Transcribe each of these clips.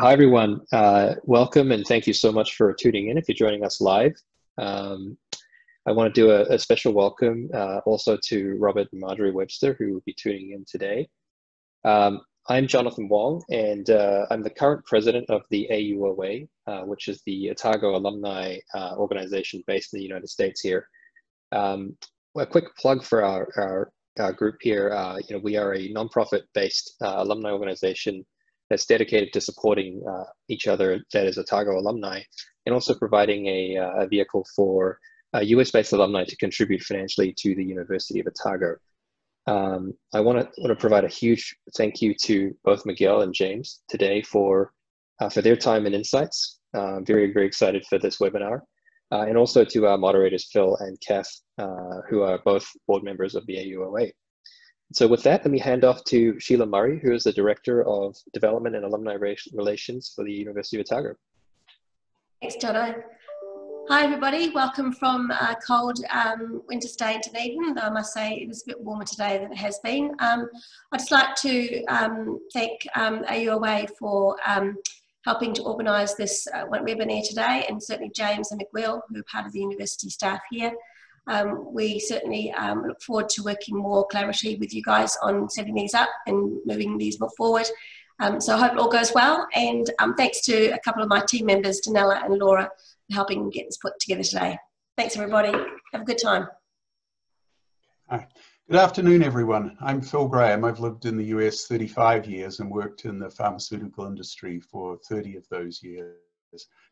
Hi, everyone. Uh, welcome and thank you so much for tuning in if you're joining us live. Um, I want to do a, a special welcome uh, also to Robert and Marjorie Webster, who will be tuning in today. Um, I'm Jonathan Wong, and uh, I'm the current president of the AUOA, uh, which is the Otago alumni uh, organization based in the United States here. Um, a quick plug for our, our, our group here. Uh, you know, we are a nonprofit-based alumni organization that's dedicated to supporting uh, each other, that is Otago alumni, and also providing a, uh, a vehicle for uh, US-based alumni to contribute financially to the University of Otago. Um, I want to want to provide a huge thank you to both Miguel and James today for uh, for their time and insights. Uh, I'm very very excited for this webinar, uh, and also to our moderators Phil and Kath, who are both board members of the AUOA. So with that, let me hand off to Sheila Murray, who is the Director of Development and Alumni Relations for the University of Otago. Thanks, Jono. Hi, everybody. Welcome from a cold um, winter stay in Dunedin, though I must say it is a bit warmer today than it has been. Um, I'd just like to um, thank um, AUOA for um, helping to organise this uh, webinar today, and certainly James and Miguel, who are part of the university staff here. Um, we certainly um, look forward to working more collaboratively with you guys on setting these up and moving these more forward. Um, so I hope it all goes well. And um, thanks to a couple of my team members, Danella and Laura, for helping get this put together today. Thanks, everybody. Have a good time. Hi. Good afternoon, everyone. I'm Phil Graham. I've lived in the US 35 years and worked in the pharmaceutical industry for 30 of those years.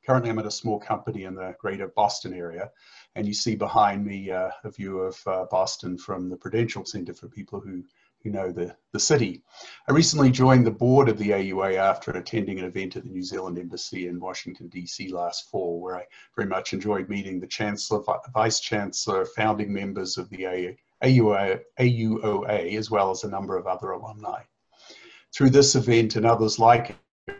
Currently, I'm at a small company in the greater Boston area, and you see behind me uh, a view of uh, Boston from the Prudential Center for people who, who know the, the city. I recently joined the board of the AUA after attending an event at the New Zealand Embassy in Washington, D.C. last fall, where I very much enjoyed meeting the Chancellor, Vice Chancellor, founding members of the AUA, AUA, AUOA, as well as a number of other alumni. Through this event and others like it,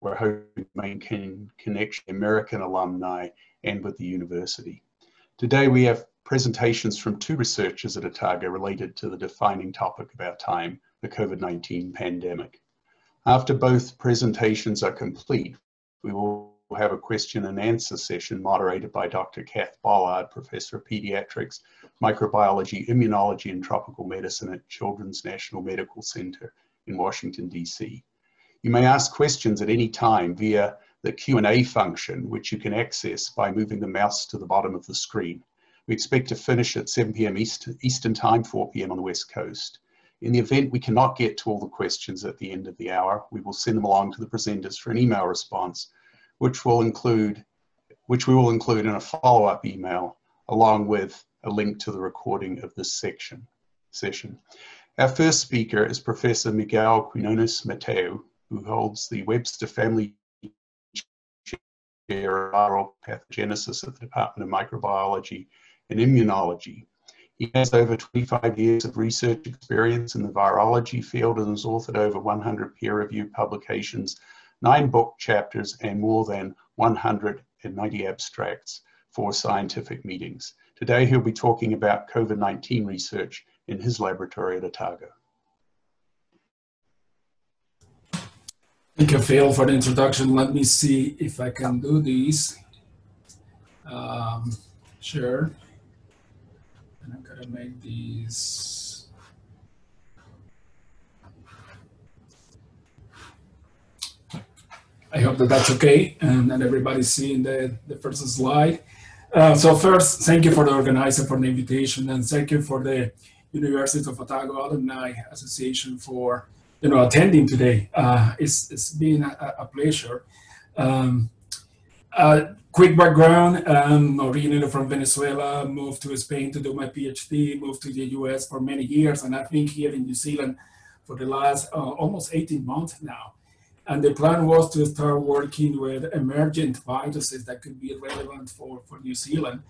we're hoping to maintain connection American alumni and with the university. Today we have presentations from two researchers at Otago related to the defining topic of our time, the COVID-19 pandemic. After both presentations are complete, we will have a question and answer session moderated by Dr. Kath Bollard, Professor of Pediatrics, Microbiology, Immunology and Tropical Medicine at Children's National Medical Center in Washington, D.C. You may ask questions at any time via the Q&A function, which you can access by moving the mouse to the bottom of the screen. We expect to finish at 7 p.m. East, Eastern Time, 4 p.m. on the West Coast. In the event we cannot get to all the questions at the end of the hour, we will send them along to the presenters for an email response, which will include, which we will include in a follow-up email, along with a link to the recording of this section, session. Our first speaker is Professor Miguel Quinones Mateo, who holds the Webster Family Chair of Viral Pathogenesis at the Department of Microbiology and Immunology. He has over 25 years of research experience in the virology field and has authored over 100 peer-reviewed publications, nine book chapters, and more than 190 abstracts for scientific meetings. Today, he'll be talking about COVID-19 research in his laboratory at Otago. Thank you, Phil, for the introduction. Let me see if I can do this. Um, sure. And I'm gonna make these. I hope that that's okay and that everybody's seeing the, the first slide. Uh, so first, thank you for the organizer for the invitation and thank you for the University of Otago Alumni Association for you know, attending today. Uh, it's, it's been a, a pleasure. Um, uh, quick background, um, originally from Venezuela, moved to Spain to do my PhD, moved to the US for many years, and I've been here in New Zealand for the last uh, almost 18 months now. And the plan was to start working with emergent viruses that could be relevant for, for New Zealand.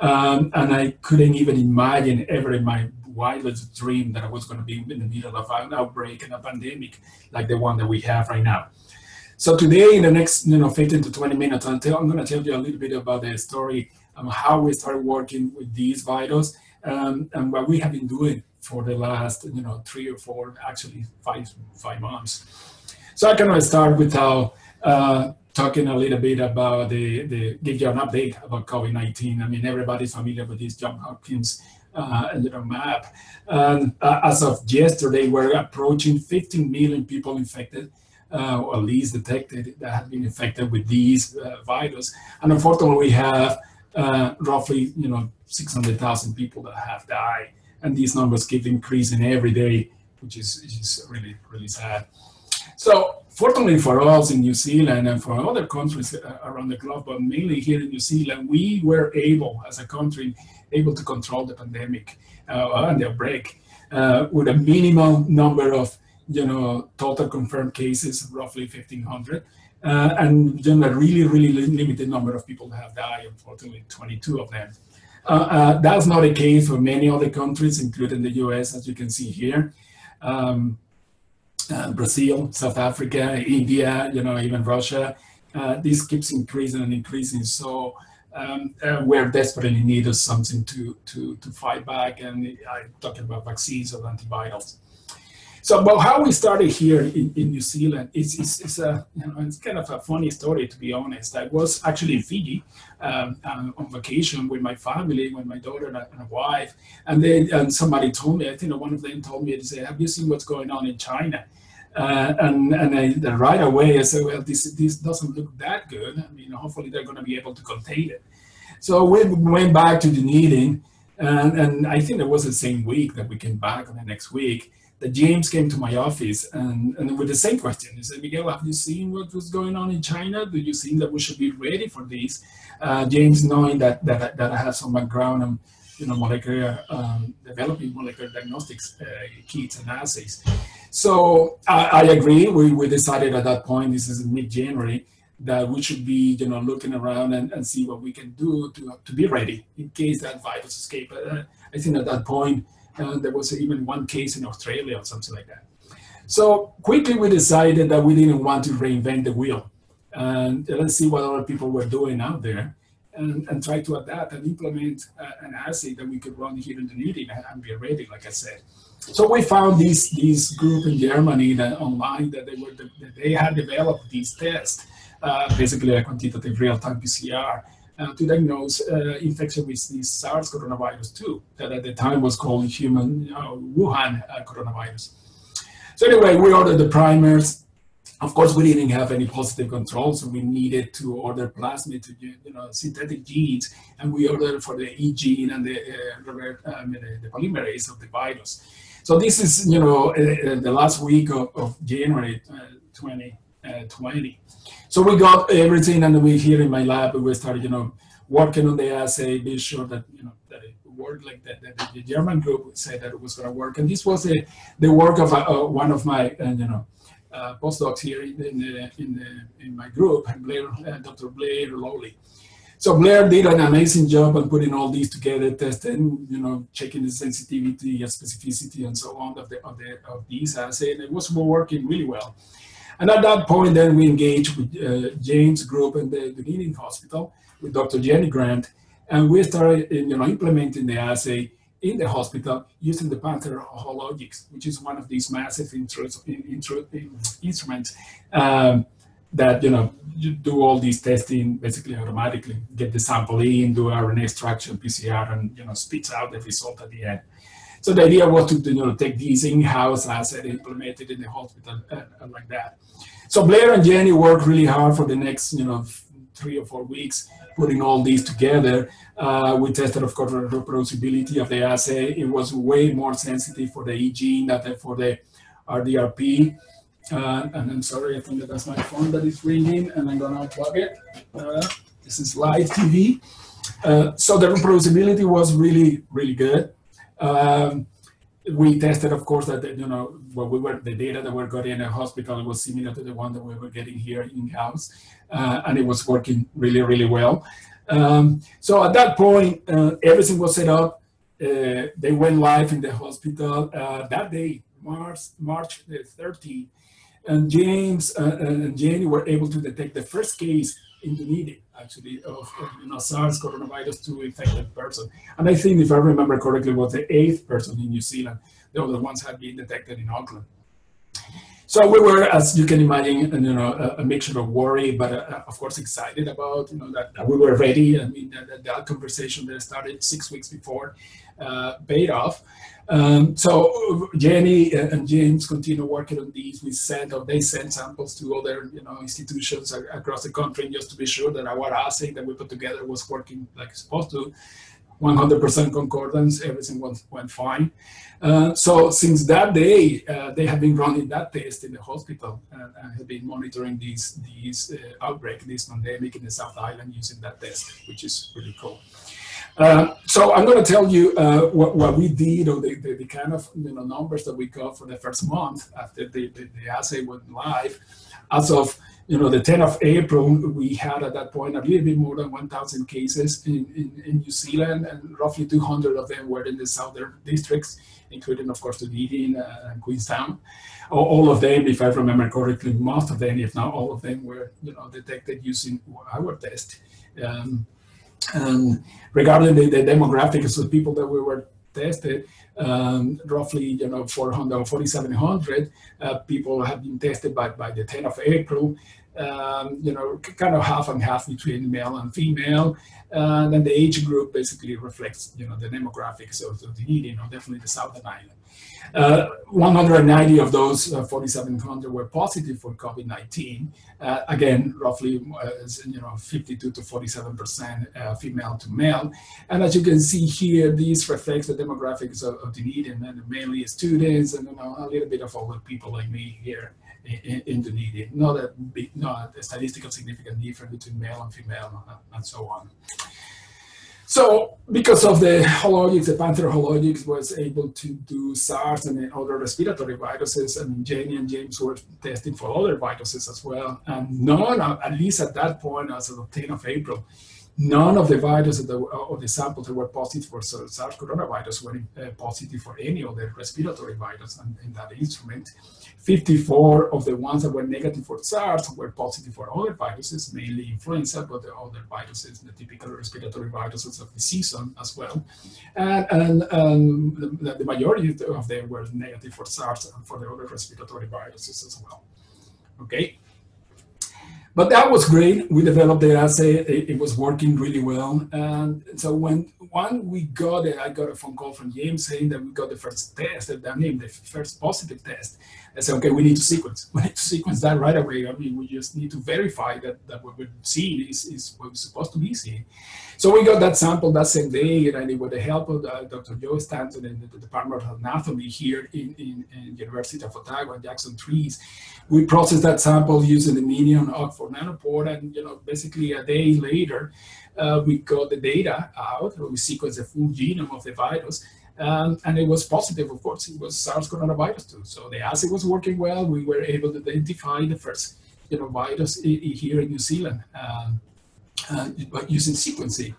Um, and I couldn't even imagine ever in my wildest dream that I was going to be in the middle of an outbreak and a pandemic like the one that we have right now. So today, in the next you know 15 to 20 minutes, I'm, I'm going to tell you a little bit about the story of how we started working with these virus um, and what we have been doing for the last you know three or four, actually five five months. So I can start without uh, talking a little bit about the, the give you an update about COVID-19. I mean, everybody's familiar with this John Hopkins uh, little map. And uh, as of yesterday, we're approaching 15 million people infected, uh, or at least detected that have been infected with these uh, virus. And unfortunately, we have uh, roughly, you know, 600,000 people that have died. And these numbers keep increasing every day, which is, is really, really sad. So fortunately for us in New Zealand and for other countries uh, around the globe, but mainly here in New Zealand, we were able, as a country, able to control the pandemic uh, and the outbreak uh, with a minimal number of, you know, total confirmed cases, roughly 1,500. Uh, and know, a really, really limited number of people have died, unfortunately, 22 of them. Uh, uh, that's not the case for many other countries, including the US, as you can see here. Um, uh, Brazil, South Africa, India, you know, even Russia. Uh, this keeps increasing and increasing. So um, uh, we're desperately needed something to, to, to fight back. And I'm talking about vaccines or antivirals. So, but how we started here in, in New Zealand it's, it's, a you know it's kind of a funny story to be honest. I was actually in Fiji um, um, on vacation with my family, with my daughter and a, wife, and then and somebody told me, I think one of them told me, they said, "Have you seen what's going on in China?" Uh, and and I, right away I said, well, this this doesn't look that good. I mean, hopefully they're going to be able to contain it. So we went back to Dunedin, and, and I think it was the same week that we came back the next week that James came to my office and, and with the same question. He said, Miguel, have you seen what was going on in China? Do you think that we should be ready for this? Uh, James, knowing that, that, that I have some background on you know, molecular, um, developing molecular diagnostics uh, kits and assays. So I, I, agree. We, we decided at that point, this is mid-January, that we should be, you know, looking around and, and see what we can do to, to be ready in case that virus escape. Uh, I think at that point, uh, there was even one case in Australia or something like that. So quickly we decided that we didn't want to reinvent the wheel. And let's see what other people were doing out there and, and try to adapt and implement uh, an assay that we could run here in Dunedin and be ready, like I said. So we found this, this group in Germany that online that they were that they had developed these tests, uh, basically a quantitative real-time PCR uh, to diagnose uh, infection with this SARS coronavirus 2, that at the time was called human uh, Wuhan uh, coronavirus. So anyway, we ordered the primers. Of course, we didn't have any positive control, so we needed to order plasmid, to, you know, synthetic genes, and we ordered for the E gene and the, uh, the polymerase of the virus. So this is, you know, the last week of, of January 2020. So we got everything, and we here in my lab, we started, you know, working on the assay, be sure that you know that it worked like that. that the German group said that it was going to work, and this was the the work of uh, one of my, uh, you know, uh, postdocs here in the, in the in my group, Blair, uh, Dr. Blair Lowley. So Blair did an amazing job on putting all these together, testing, you know, checking the sensitivity and specificity and so on of the of the of these assays, and it was working really well. And at that point, then we engaged with uh, James Group in the Dunedin Hospital with Dr. Jenny Grant, and we started you know, implementing the assay in the hospital using the Panther Hologics, which is one of these massive instruments um, that you know you do all these testing basically automatically, get the sample in, do RNA extraction, PCR, and you know spits out the result at the end. So the idea was to you know take these in-house assets, implement it in the hospital, and, and like that. So Blair and Jenny worked really hard for the next, you know, three or four weeks, putting all these together. Uh, we tested, of course, reproducibility of the assay. It was way more sensitive for the E gene than for the RDRP. Uh, and I'm sorry, I think that that's my phone that is ringing, and I'm gonna unplug it. Uh, this is live TV. Uh, so the reproducibility was really, really good. Um, we tested, of course, that you know what we were the data that we got in a hospital was similar to the one that we were getting here in house, uh, and it was working really, really well. Um, so at that point, uh, everything was set up. Uh, they went live in the hospital uh, that day, March March the 13th, and James uh, and Jenny were able to detect the first case in Dunedin actually of, of you know, SARS coronavirus 2 infected person. And I think, if I remember correctly, it was the eighth person in New Zealand. The other ones had been detected in Auckland. so we were, as you can imagine, you know, a, a mixture of worry, but uh, of course excited about, you know, that, that we were ready. I mean, that, that, conversation that started six weeks before uh, paid off. Um, so Jenny and James continue working on these. We sent, or they sent samples to other, you know, institutions across the country just to be sure that our assay that we put together was working like it's supposed to. 100% concordance, everything went, went fine. Uh, so since that day, uh, they have been running that test in the hospital and, and have been monitoring these, these uh, outbreak, this pandemic in the South Island using that test, which is really cool. Uh, so I'm going to tell you uh, what, what, we did or the, the, the, kind of you know, numbers that we got for the first month after the, the, the assay went live. As of you know, the 10th of April, we had at that point a little bit more than 1,000 cases in, in, in, New Zealand, and roughly 200 of them were in the southern districts, including, of course, Dunedin uh, and Queenstown. All, all, of them, if I remember correctly, most of them, if not all of them, were you know detected using our test. Um, and regarding the, the demographics of people that we were tested, um, roughly, you know, 400 or 4,700 uh, people have been tested by, by the 10th of April. Um, you know, kind of half and half between male and female. Uh, and then the age group basically reflects, you know, the demographics of, the you know, definitely the Southern Island. Uh, 190 of those uh, 4,700 were positive for COVID-19. Uh, again, roughly, you know, 52 to 47 percent uh, female to male. And as you can see here, these reflects the demographics of, of Dunedin, and mainly students and you know, a little bit of older people like me here in, in Dunedin. Not a big, not a statistical significant difference between male and female, and so on. So because of the Hologic, the Panther Hologic was able to do SARS and other respiratory viruses. and Jenny and James were testing for other viruses as well. And none, at least at that point, as of the 10th of April, none of the viruses that were, of the samples that were positive for SARS coronavirus were uh, positive for any of the respiratory virus in, in that instrument. 54 of the ones that were negative for SARS were positive for other viruses, mainly influenza, but the other viruses, the typical respiratory viruses of the season as well. And, and the, the, majority of them were negative for SARS and for the other respiratory viruses as well. Okay. But that was great. We developed the assay. It, it was working really well. And so when one we got it, I got a phone call from James saying that we got the first test, that name, the first positive test. I said, okay, we need to sequence. We need to sequence that right away. I mean, we just need to verify that, that what we're seeing is, is what we're supposed to be seeing. So we got that sample that same day, and with the help of uh, Dr. Joe Stanton in the, the, Department of Anatomy here in, in, in University of and Jackson Trees, we processed that sample using the Minion OCT4 nanopore, and you know, basically a day later, uh, we got the data out. We sequenced the full genome of the virus, um, and it was positive, of course. It was SARS coronavirus too. So the assay was working well. We were able to identify the first, you know, virus here in New Zealand um, uh, using sequencing.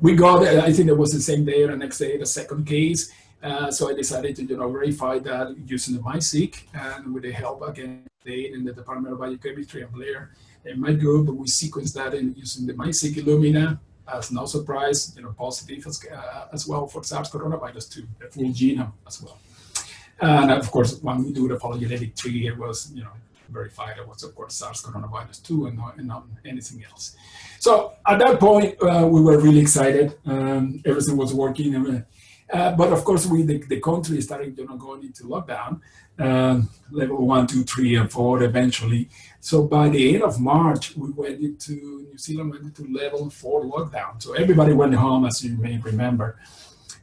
We got, I think it was the same day or the next day, the second case. Uh, so I decided to, you know, verify that using the MiSeq and with the help again in the Department of Biochemistry and Blair in my group, we sequenced that in using the MiSeq Illumina as no surprise, you know, positive as, uh, as well for SARS coronavirus 2, the full genome as well. And of course, when we do the phylogenetic tree, it was, you know, verified it was, of course, SARS coronavirus 2 and not, and not anything else. So at that point, uh, we were really excited. Um, everything was working. Uh, but of course, we the, the country started you know, going into lockdown, uh, level one, two, three, and four eventually. So by the end of March, we went into New Zealand went into level four lockdown. So everybody went home, as you may remember.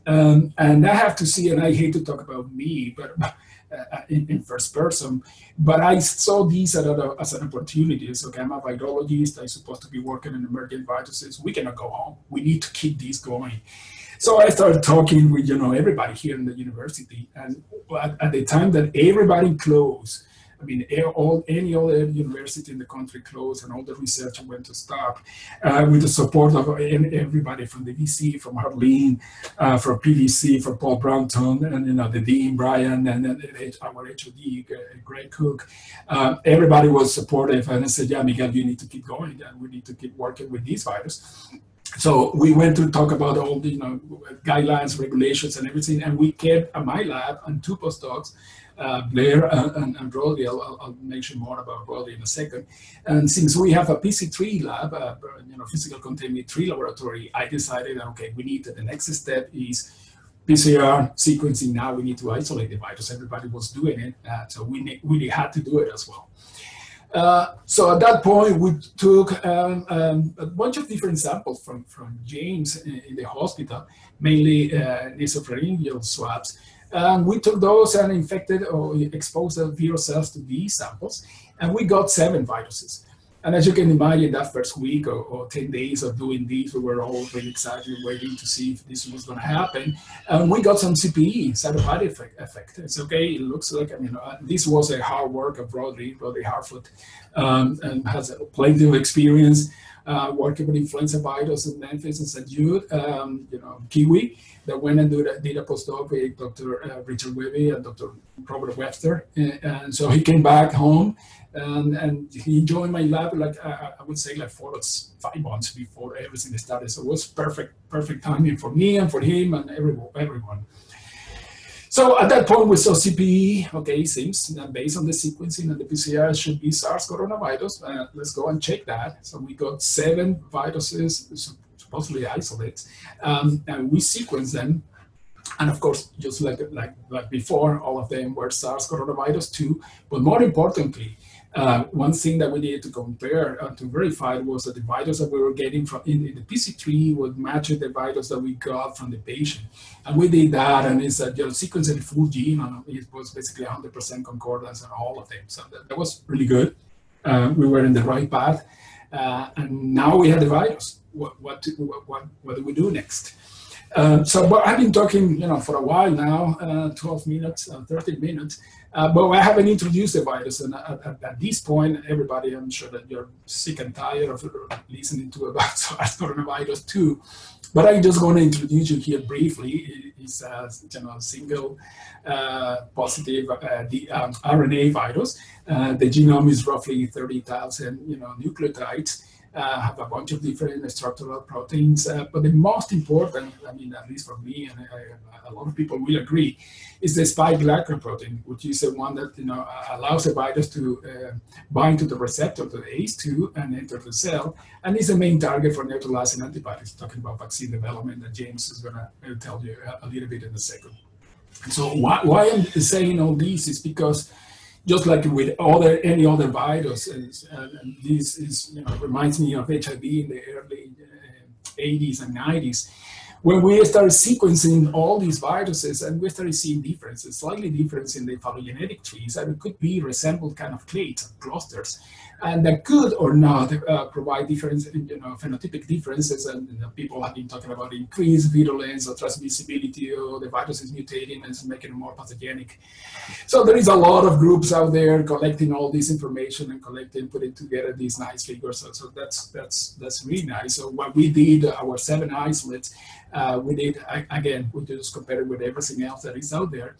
Um, and I have to see, and I hate to talk about me, but uh, in, in, first person, but I saw these as, a, as an opportunity. So okay, I'm a virologist. I'm supposed to be working in emergent viruses. We cannot go home. We need to keep this going. So I started talking with you know everybody here in the university, and at, at the time that everybody closed, I mean, all, any other university in the country closed and all the research went to stop uh, with the support of everybody from the VC, from Harleen, uh, from PVC, from Paul Brownton, and you know the Dean Brian, and then our HOD, Greg Cook. Uh, everybody was supportive, and I said, "Yeah, Miguel, you need to keep going, and we need to keep working with these virus." So we went to talk about all the you know guidelines regulations and everything and we kept at my lab and two postdocs uh, Blair and, and, and Roddy. I'll, I'll, mention more about Roddy in a second. And since we have a PC3 lab, uh, you know, physical containment 3 laboratory, I decided, okay, we need the next step is PCR sequencing. Now we need to isolate the virus. Everybody was doing it, uh, so we, we had to do it as well. Uh, so at that point, we took um, um, a bunch of different samples from, from James in, in the hospital, mainly uh, nasopharyngeal swabs. And we took those and infected or exposed the viral cells to these samples, and we got seven viruses. And as you can imagine, that first week or, or 10 days of doing this, we were all really excited, waiting to see if this was going to happen. And we got some CPE, cytopathic effect, effect. It's okay. It looks like, I mean, uh, this was a hard work of Roddy, Roddy Harfoot, um, and has plenty of experience uh, working with influenza virus in Memphis and St. Jude, um, you know, Kiwi, that went and did a, did a postdoc with Dr. Uh, Richard Webby and Dr. Robert Webster. And, and so he came back home and, and he joined my lab like uh, I would say like four or five months before everything started. So it was perfect, perfect timing for me and for him and everyone. everyone. So at that point we saw CPE, okay, seems based on the sequencing and the PCR should be SARS coronavirus. Uh, let's go and check that. So we got seven viruses, supposedly isolates, um, and we sequenced them and of course, just like, like, like before, all of them were SARS coronavirus 2. But more importantly, uh, one thing that we needed to compare uh, to verify was that the virus that we were getting from in, in, the PC3 would match the virus that we got from the patient. And we did that, and it's a you know, sequencing the full gene, and it was basically 100% concordance on all of them. So that, that was really good. Uh, we were in the right path, uh, and now we have the virus. What, what, what, what do we do next? Uh, so, I've been talking, you know, for a while now, uh, 12 minutes, uh, 13 minutes, uh, but I haven't introduced the virus. And at, at, at, this point, everybody, I'm sure that you're sick and tired of listening to about coronavirus too. But I'm just going to introduce you here briefly. It's a you know, single uh, positive uh, the, um, RNA virus. the genome is roughly 30,000, you know, nucleotides uh, have a bunch of different structural proteins. Uh, but the most important, I mean, at least for me, and a lot of people will agree, is the spike glycoprotein, which is the one that you know allows the virus to uh, bind to the receptor, to the ACE2, and enter the cell, and is the main target for neutralizing antibodies. Talking about vaccine development, that James is going to tell you a, a little bit in a second. So why, why I'm saying all this is because just like with other any other virus, and, and this is you know reminds me of HIV in the early uh, 80s and 90s, when we started sequencing all these viruses and we started seeing differences, slightly difference in the phylogenetic trees, and it could be resembled kind of clades, clusters and that could or not uh, provide different, you know, phenotypic differences. And you know, people have been talking about increased virulence or transmissibility, or the virus is mutating and making it more pathogenic. So there is a lot of groups out there collecting all this information and collecting, putting together these nice figures. So, so that's that's that's really nice. So what we did, our seven isolates, uh, we did again, we just compared it with everything else that is out there.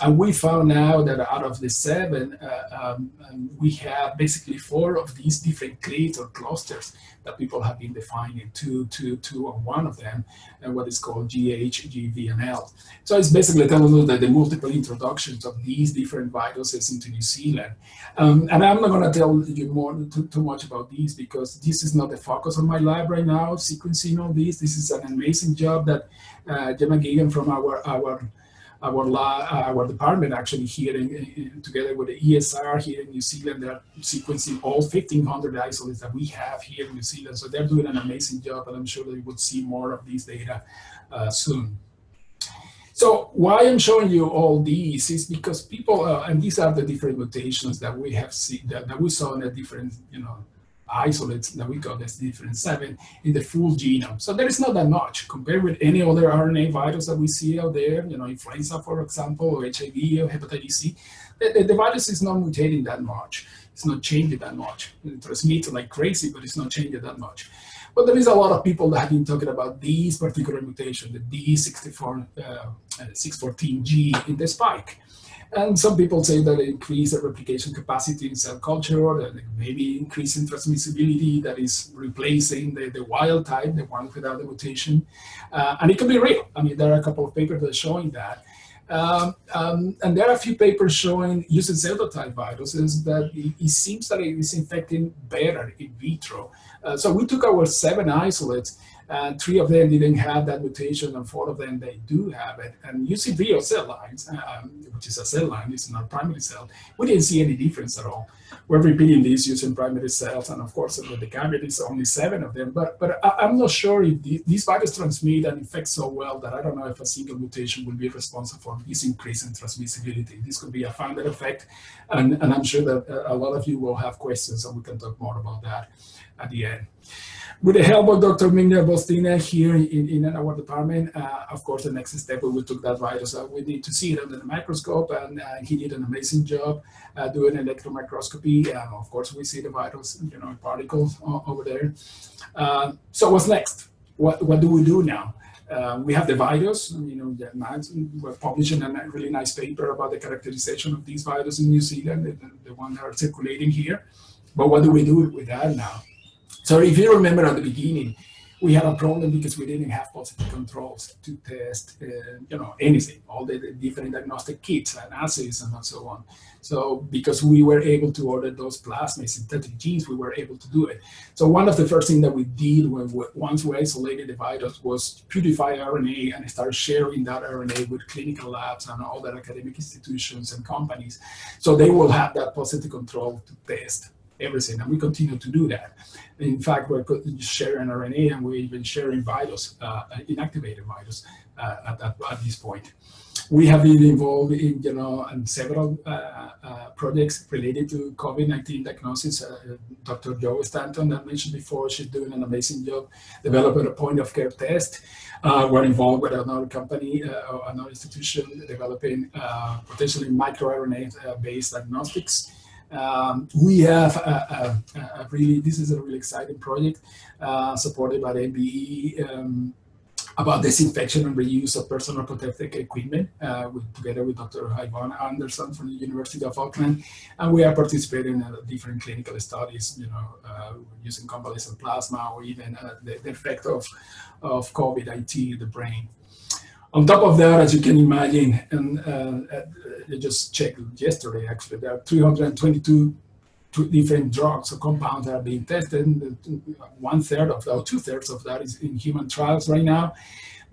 And we found now that out of the seven, uh, um, um, we have basically four of these different clades or clusters that people have been defining, two, two, two of one of them, and what is called GH, GV, and L. So it's basically telling us that the multiple introductions of these different viruses into New Zealand. Um, and I'm not going to tell you more too, too much about these because this is not the focus of my lab right now, sequencing all these. This is an amazing job that uh, Gemma Geoghegan from our, our our law, our department actually here in, together with the ESR here in New Zealand, they're sequencing all 1,500 isolates that we have here in New Zealand. So they're doing an amazing job, and I'm sure they would see more of these data uh, soon. So why I'm showing you all these is because people, uh, and these are the different mutations that we have seen, that, that we saw in the different, you know, isolates that we got as different seven in the full genome. So there is not that much compared with any other RNA virus that we see out there, you know, influenza, for example, or HIV or hepatitis C. The, the, the virus is not mutating that much. It's not changing that much. It transmits like crazy, but it's not changing that much. But there is a lot of people that have been talking about these particular mutation, the D64, uh, 614G in the spike. And some people say that it increases the replication capacity in cell culture, and maybe increasing transmissibility that is replacing the, the wild type, the one without the mutation. Uh, and it can be real. I mean, there are a couple of papers that are showing that. Um, um, and there are a few papers showing using cell-type viruses that it, it, seems that it is infecting better in vitro. Uh, so we took our seven isolates and three of them didn't have that mutation, and four of them they do have it. And UCV or cell lines, um, which is a cell line, it's not primary cell, we didn't see any difference at all. We're repeating these using primary cells, and of course, with the caveat, it's only seven of them. But but I, am not sure if the, these viruses transmit and infect so well that I don't know if a single mutation will be responsible for this increase in transmissibility. This could be a founder effect, and, and I'm sure that a lot of you will have questions, and we can talk more about that at the end with the help of Dr. Migner Bostina here in, in our department, uh, of course, the next step we took that virus. Uh, we need to see it under the microscope, and uh, he did an amazing job uh, doing electron microscopy. of course, we see the virus, you know, particles over there. Uh, so what's next? What, what do we do now? Uh, we have the virus, you know, we're publishing a really nice paper about the characterization of these viruses in New Zealand, the, the one that are circulating here. But what do we do with that now? So if you remember at the beginning, we had a problem because we didn't have positive controls to test, uh, you know, anything, all the, the, different diagnostic kits and assays and so on. So because we were able to order those plasmids, synthetic genes, we were able to do it. So one of the first things that we did when we, once we isolated the virus was purify RNA and start sharing that RNA with clinical labs and all the academic institutions and companies. So they will have that positive control to test everything, and we continue to do that. In fact, we're sharing RNA and we're even sharing virus, uh, inactivated virus uh, at, at, at, this point. We have been involved in, you know, in several uh, uh projects related to COVID-19 diagnosis. Uh, Dr. Jo Stanton, that I mentioned before, she's doing an amazing job developing a point-of-care test. Uh, we're involved with another company, another institution developing potentially microRNA-based diagnostics. Um, we have a, a, a, really, this is a really exciting project uh, supported by the MBE um, about disinfection and reuse of personal protective equipment uh, with, together with Dr. Yvonne Anderson from the University of Auckland. And we are participating in different clinical studies, you know, uh, using convalescent plasma or even uh, the, the, effect of, of COVID-19 in the brain. On top of that, as you can imagine, and uh, uh I just checked yesterday actually, there are 322 different drugs or compounds that are being tested. One third of or two thirds of that is in human trials right now.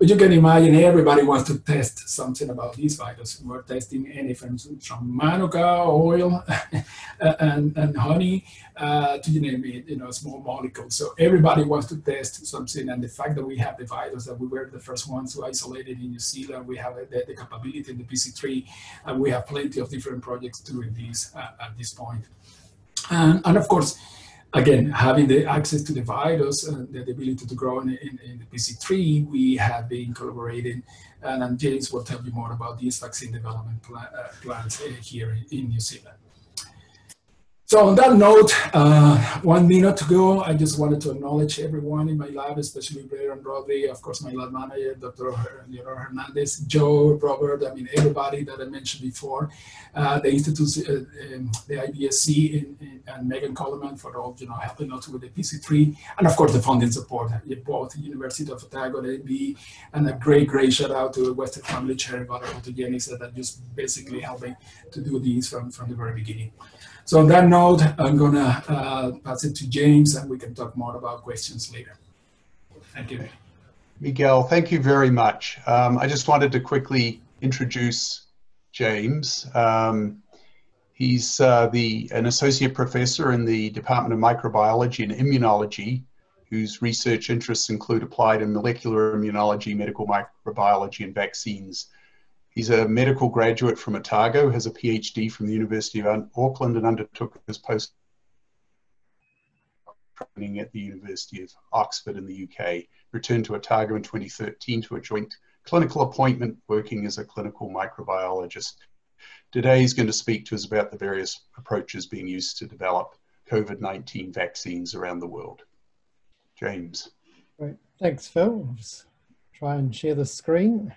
But you can imagine everybody wants to test something about these viruses. We're testing anything from manuka oil and, and honey uh, to you name it, you know, small molecules. So everybody wants to test something. And the fact that we have the virus that we were the first ones to isolate it in New Zealand, we have the, the capability in the PC3, and we have plenty of different projects doing this uh, at this point. And, and of course, again, having the access to the virus and the ability to grow in, in, in the PC3, we have been collaborating, and, and James will tell you more about these vaccine development uh, plans here in, in New Zealand. So on that note, uh, one minute ago, I just wanted to acknowledge everyone in my lab, especially Blair and of course, my lab manager, Dr. Leonor Hernandez, Joe, Robert, I mean, everybody that I mentioned before, uh, the Institute, uh, um, the IBSC, in, in, and Megan Coleman for all, you know, helping us with the PC3, and of course, the funding support, both the University of Otago, AB, and a great, great shout out to the Western Family Chair, Valor Photogenics, that just basically helping to do these from, from the very beginning. So on that note, I'm gonna uh, pass it to James and we can talk more about questions later. Thank you. Miguel, thank you very much. Um, I just wanted to quickly introduce James. Um, he's uh, the an associate professor in the Department of Microbiology and Immunology, whose research interests include applied and molecular immunology, medical microbiology, and vaccines. He's a medical graduate from Otago, has a PhD from the University of Auckland, and undertook his post training at the University of Oxford in the UK. Returned to Otago in 2013 to a joint clinical appointment working as a clinical microbiologist. Today he's going to speak to us about the various approaches being used to develop COVID-19 vaccines around the world. James. Great. Thanks, Phil. Try and share the screen.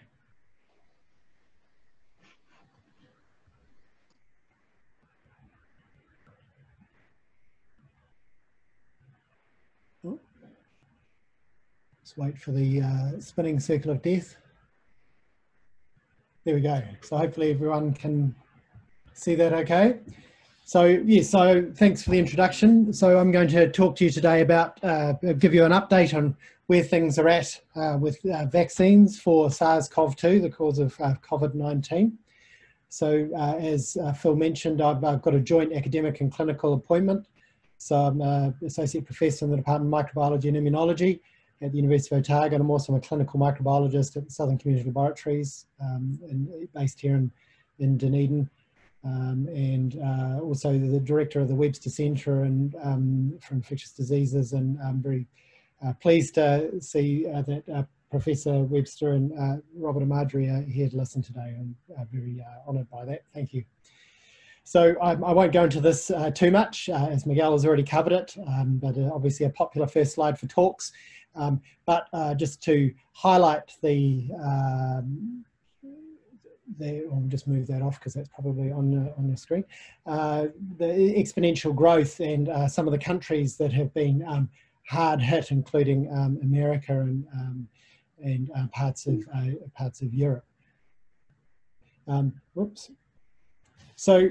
Wait for the uh, spinning circle of death. there we go. So hopefully everyone can see that okay. So yes, so thanks for the introduction. So I'm going to talk to you today about, uh, give you an update on where things are at uh, with uh, vaccines for SARS-CoV-2, the cause of uh, COVID-19. So uh, as uh, Phil mentioned, I've, I've, got a joint academic and clinical appointment. So I'm an associate professor in the Department of Microbiology and Immunology at the University of Otago, and I'm also a clinical microbiologist at the Southern Community Laboratories, um, in, based here in, in Dunedin. Um, and uh, also the director of the Webster Centre and um, for Infectious Diseases, and I'm very uh, pleased to see uh, that uh, Professor Webster and uh, Robert and Marjorie are here to listen today. I'm very uh, honoured by that. Thank you. So I, I won't go into this too much, as Miguel has already covered it, um, but obviously a popular first slide for talks. Um, but just to highlight the um, the, I'll just move that off because that's probably on the, on the screen. Uh, the exponential growth and uh, some of the countries that have been um, hard hit, including um, America and, um, and uh, parts, of, uh, parts of Europe. Whoops. So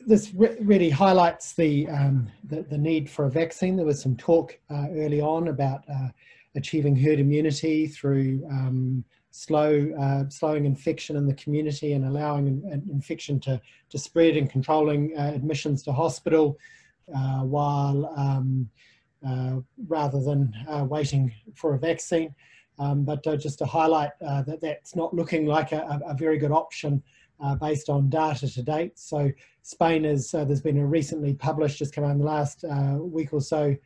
this re really highlights the, um, the, the, need for a vaccine. There was some talk uh, early on about uh, achieving herd immunity through um, slow, uh, slowing infection in the community and allowing in, infection to, to spread and controlling uh, admissions to hospital uh, while um, uh, rather than waiting for a vaccine. Um, but just to highlight that that's not looking like a, a very good option based on data to date. So Spain is, there's been a recently published, just come out in the last week or so,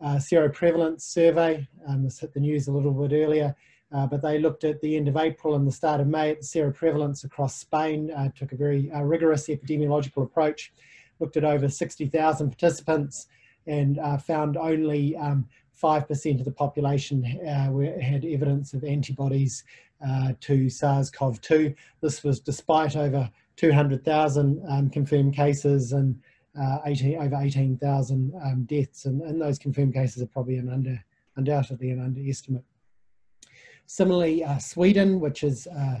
uh, seroprevalence survey. Um, this hit the news a little bit earlier, uh, but they looked at the end of April and the start of May at seroprevalence across Spain, uh, took a very uh, rigorous epidemiological approach, looked at over 60,000 participants and uh, found only 5% um, of the population uh, had evidence of antibodies uh, to SARS-CoV-2. This was despite over 200,000 um, confirmed cases and uh, 18, over 18,000 um, deaths, and, and, those confirmed cases are probably an under, undoubtedly an underestimate. Similarly, uh, Sweden, which has uh,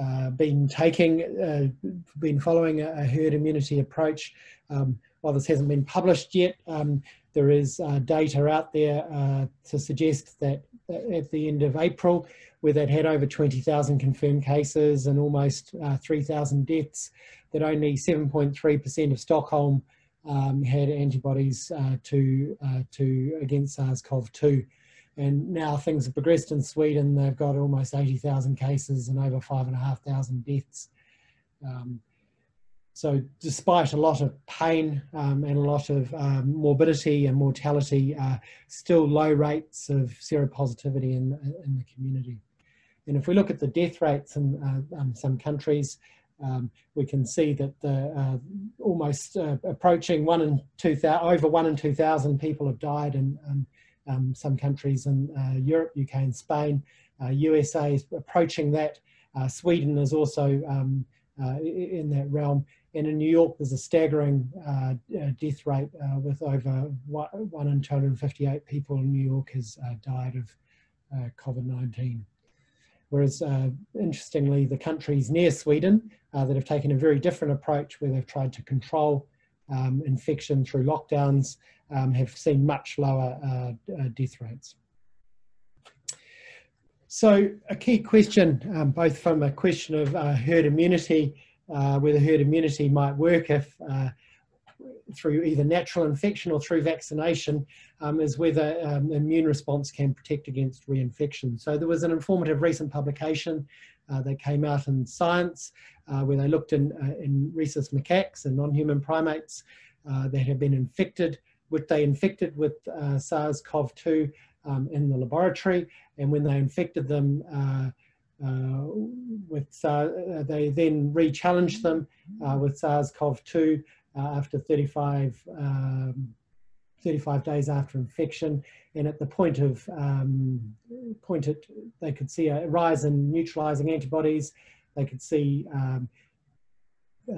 uh been taking, been following a, a, herd immunity approach, um, while this hasn't been published yet, um, there is uh, data out there uh, to suggest that at the end of April, where they'd had over 20,000 confirmed cases and almost uh, 3,000 deaths, that only 7.3% of Stockholm um, had antibodies uh, to, uh, to against SARS-CoV-2. And now things have progressed in Sweden. They've got almost 80,000 cases and over 5,500 deaths. Um, so despite a lot of pain um, and a lot of um, morbidity and mortality, uh, still low rates of seropositivity in, in the community. And if we look at the death rates in uh, um, some countries, um, we can see that the, uh, almost uh, approaching one in two thousand, over one in 2,000 people have died in um, some countries in uh, Europe, UK and Spain. USA is approaching that. Sweden is also um, in that realm and in New York, there's a staggering uh, uh death rate uh, with over one in 258 people in New York has uh, died of uh, COVID-19. Whereas, uh, interestingly, the countries near Sweden that have taken a very different approach where they've tried to control um, infection through lockdowns um, have seen much lower death rates. So a key question, um, both from a question of herd immunity uh, whether herd immunity might work if uh, through either natural infection or through vaccination um, is whether um, immune response can protect against reinfection. So there was an informative recent publication uh, that came out in Science uh, where they looked in, uh, in rhesus macaques and non-human primates uh, that had been infected, which they infected with uh, SARS-CoV-2 um, in the laboratory and when they infected them uh, with uh, they then re-challenged them uh, with SARS-CoV-2 after 35, um, 35 days after infection. And at the point of um, point at, they could see a rise in neutralizing antibodies. They could see um,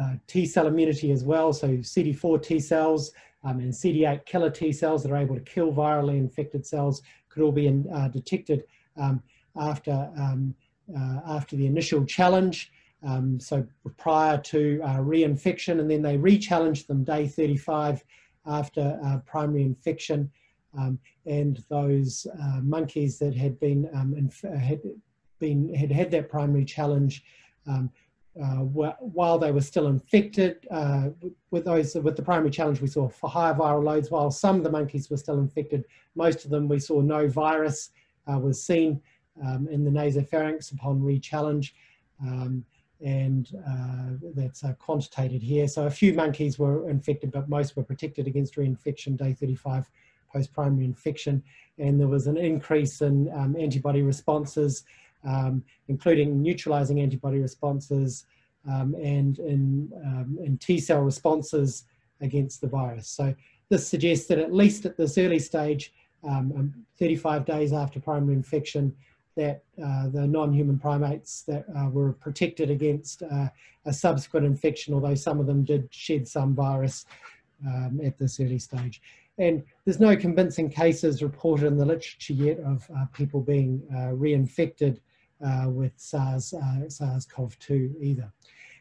uh, T cell immunity as well. So CD4 T cells um, and CD8 killer T cells that are able to kill virally infected cells could all be in, uh, detected um, after um, uh, after the initial challenge. um, so prior to uh, reinfection, and then they re-challenged them day 35 after uh, primary infection. Um, and those uh, monkeys that had been um, had been had had that primary challenge um, uh, while they were still infected uh, with those with the primary challenge we saw for higher viral loads while some of the monkeys were still infected most of them we saw no virus uh, was seen um, in the nasopharynx upon re-challenge um, and uh, that's uh, quantitated here. So a few monkeys were infected, but most were protected against reinfection day 35 post-primary infection. And there was an increase in um, antibody responses, um, including neutralizing antibody responses um, and in, um, in T-cell responses against the virus. So this suggests that at least at this early stage, um, um, 35 days after primary infection, that uh, the non-human primates that uh, were protected against uh, a subsequent infection, although some of them did shed some virus um, at this early stage. And there's no convincing cases reported in the literature yet of uh, people being uh, reinfected with SARS, SARS-CoV-2 either.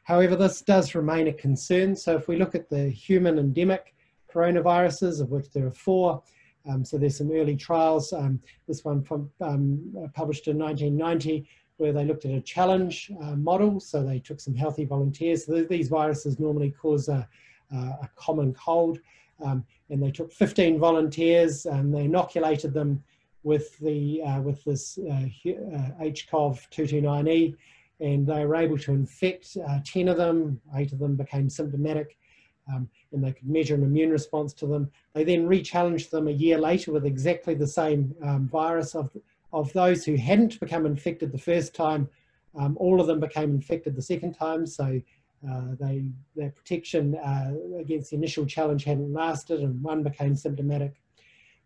However, this does remain a concern. So if we look at the human endemic coronaviruses, of which there are four, um, so there's some early trials. Um, this one from, um, uh, published in 1990 where they looked at a challenge uh, model. So they took some healthy volunteers. So these viruses normally cause a, a common cold. Um, and they took 15 volunteers and they inoculated them with the uh, with this uh, HCOV 229E and they were able to infect uh, 10 of them, eight of them became symptomatic um, and they could measure an immune response to them. They then re-challenged them a year later with exactly the same um, virus. Of, of those who hadn't become infected the first time, um, all of them became infected the second time. So uh, they, their protection uh, against the initial challenge hadn't lasted and one became symptomatic.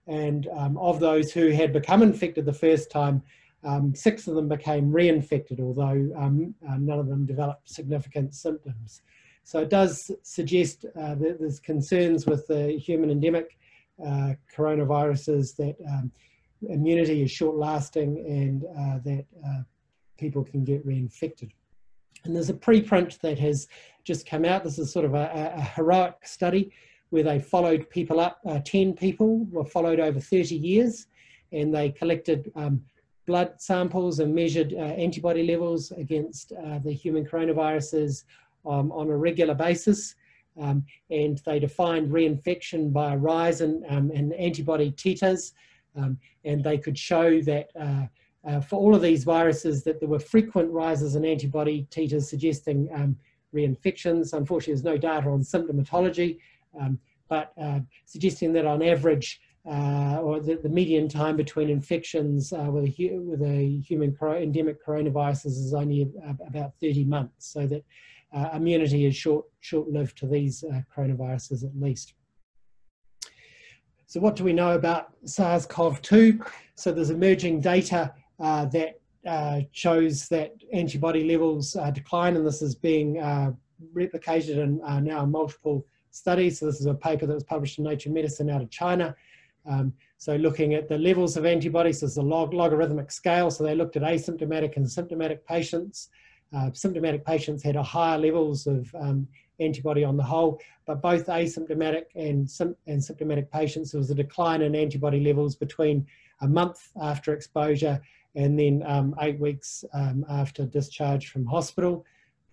And um, of those who had become infected the first time, um, six of them became reinfected, although um, uh, none of them developed significant symptoms. So it does suggest uh, that there's concerns with the human endemic uh, coronaviruses that um, immunity is short lasting and uh, that uh, people can get reinfected. And there's a preprint that has just come out. This is sort of a, a heroic study where they followed people up, uh, 10 people were followed over 30 years and they collected um, blood samples and measured uh, antibody levels against the human coronaviruses um, on a regular basis. Um, and they defined reinfection by a rise in, um, in antibody titers. Um, and they could show that uh, uh, for all of these viruses that there were frequent rises in antibody titers suggesting um, reinfections. Unfortunately, there's no data on symptomatology, but uh, suggesting that on average, uh, or the, the, median time between infections uh, with, a, with a human endemic coronavirus is only about 30 months. So that uh, immunity is short, short-lived to these uh, coronaviruses at least. So what do we know about SARS-CoV-2? So there's emerging data uh, that uh, shows that antibody levels uh, decline, and this is being uh, replicated in now multiple studies. So this is a paper that was published in Nature Medicine out of China. Um, so looking at the levels of antibodies, there's a log logarithmic scale. So they looked at asymptomatic and symptomatic patients uh, symptomatic patients had a higher levels of um, antibody on the whole, but both asymptomatic and, and symptomatic patients, there was a decline in antibody levels between a month after exposure and then um, eight weeks um, after discharge from hospital.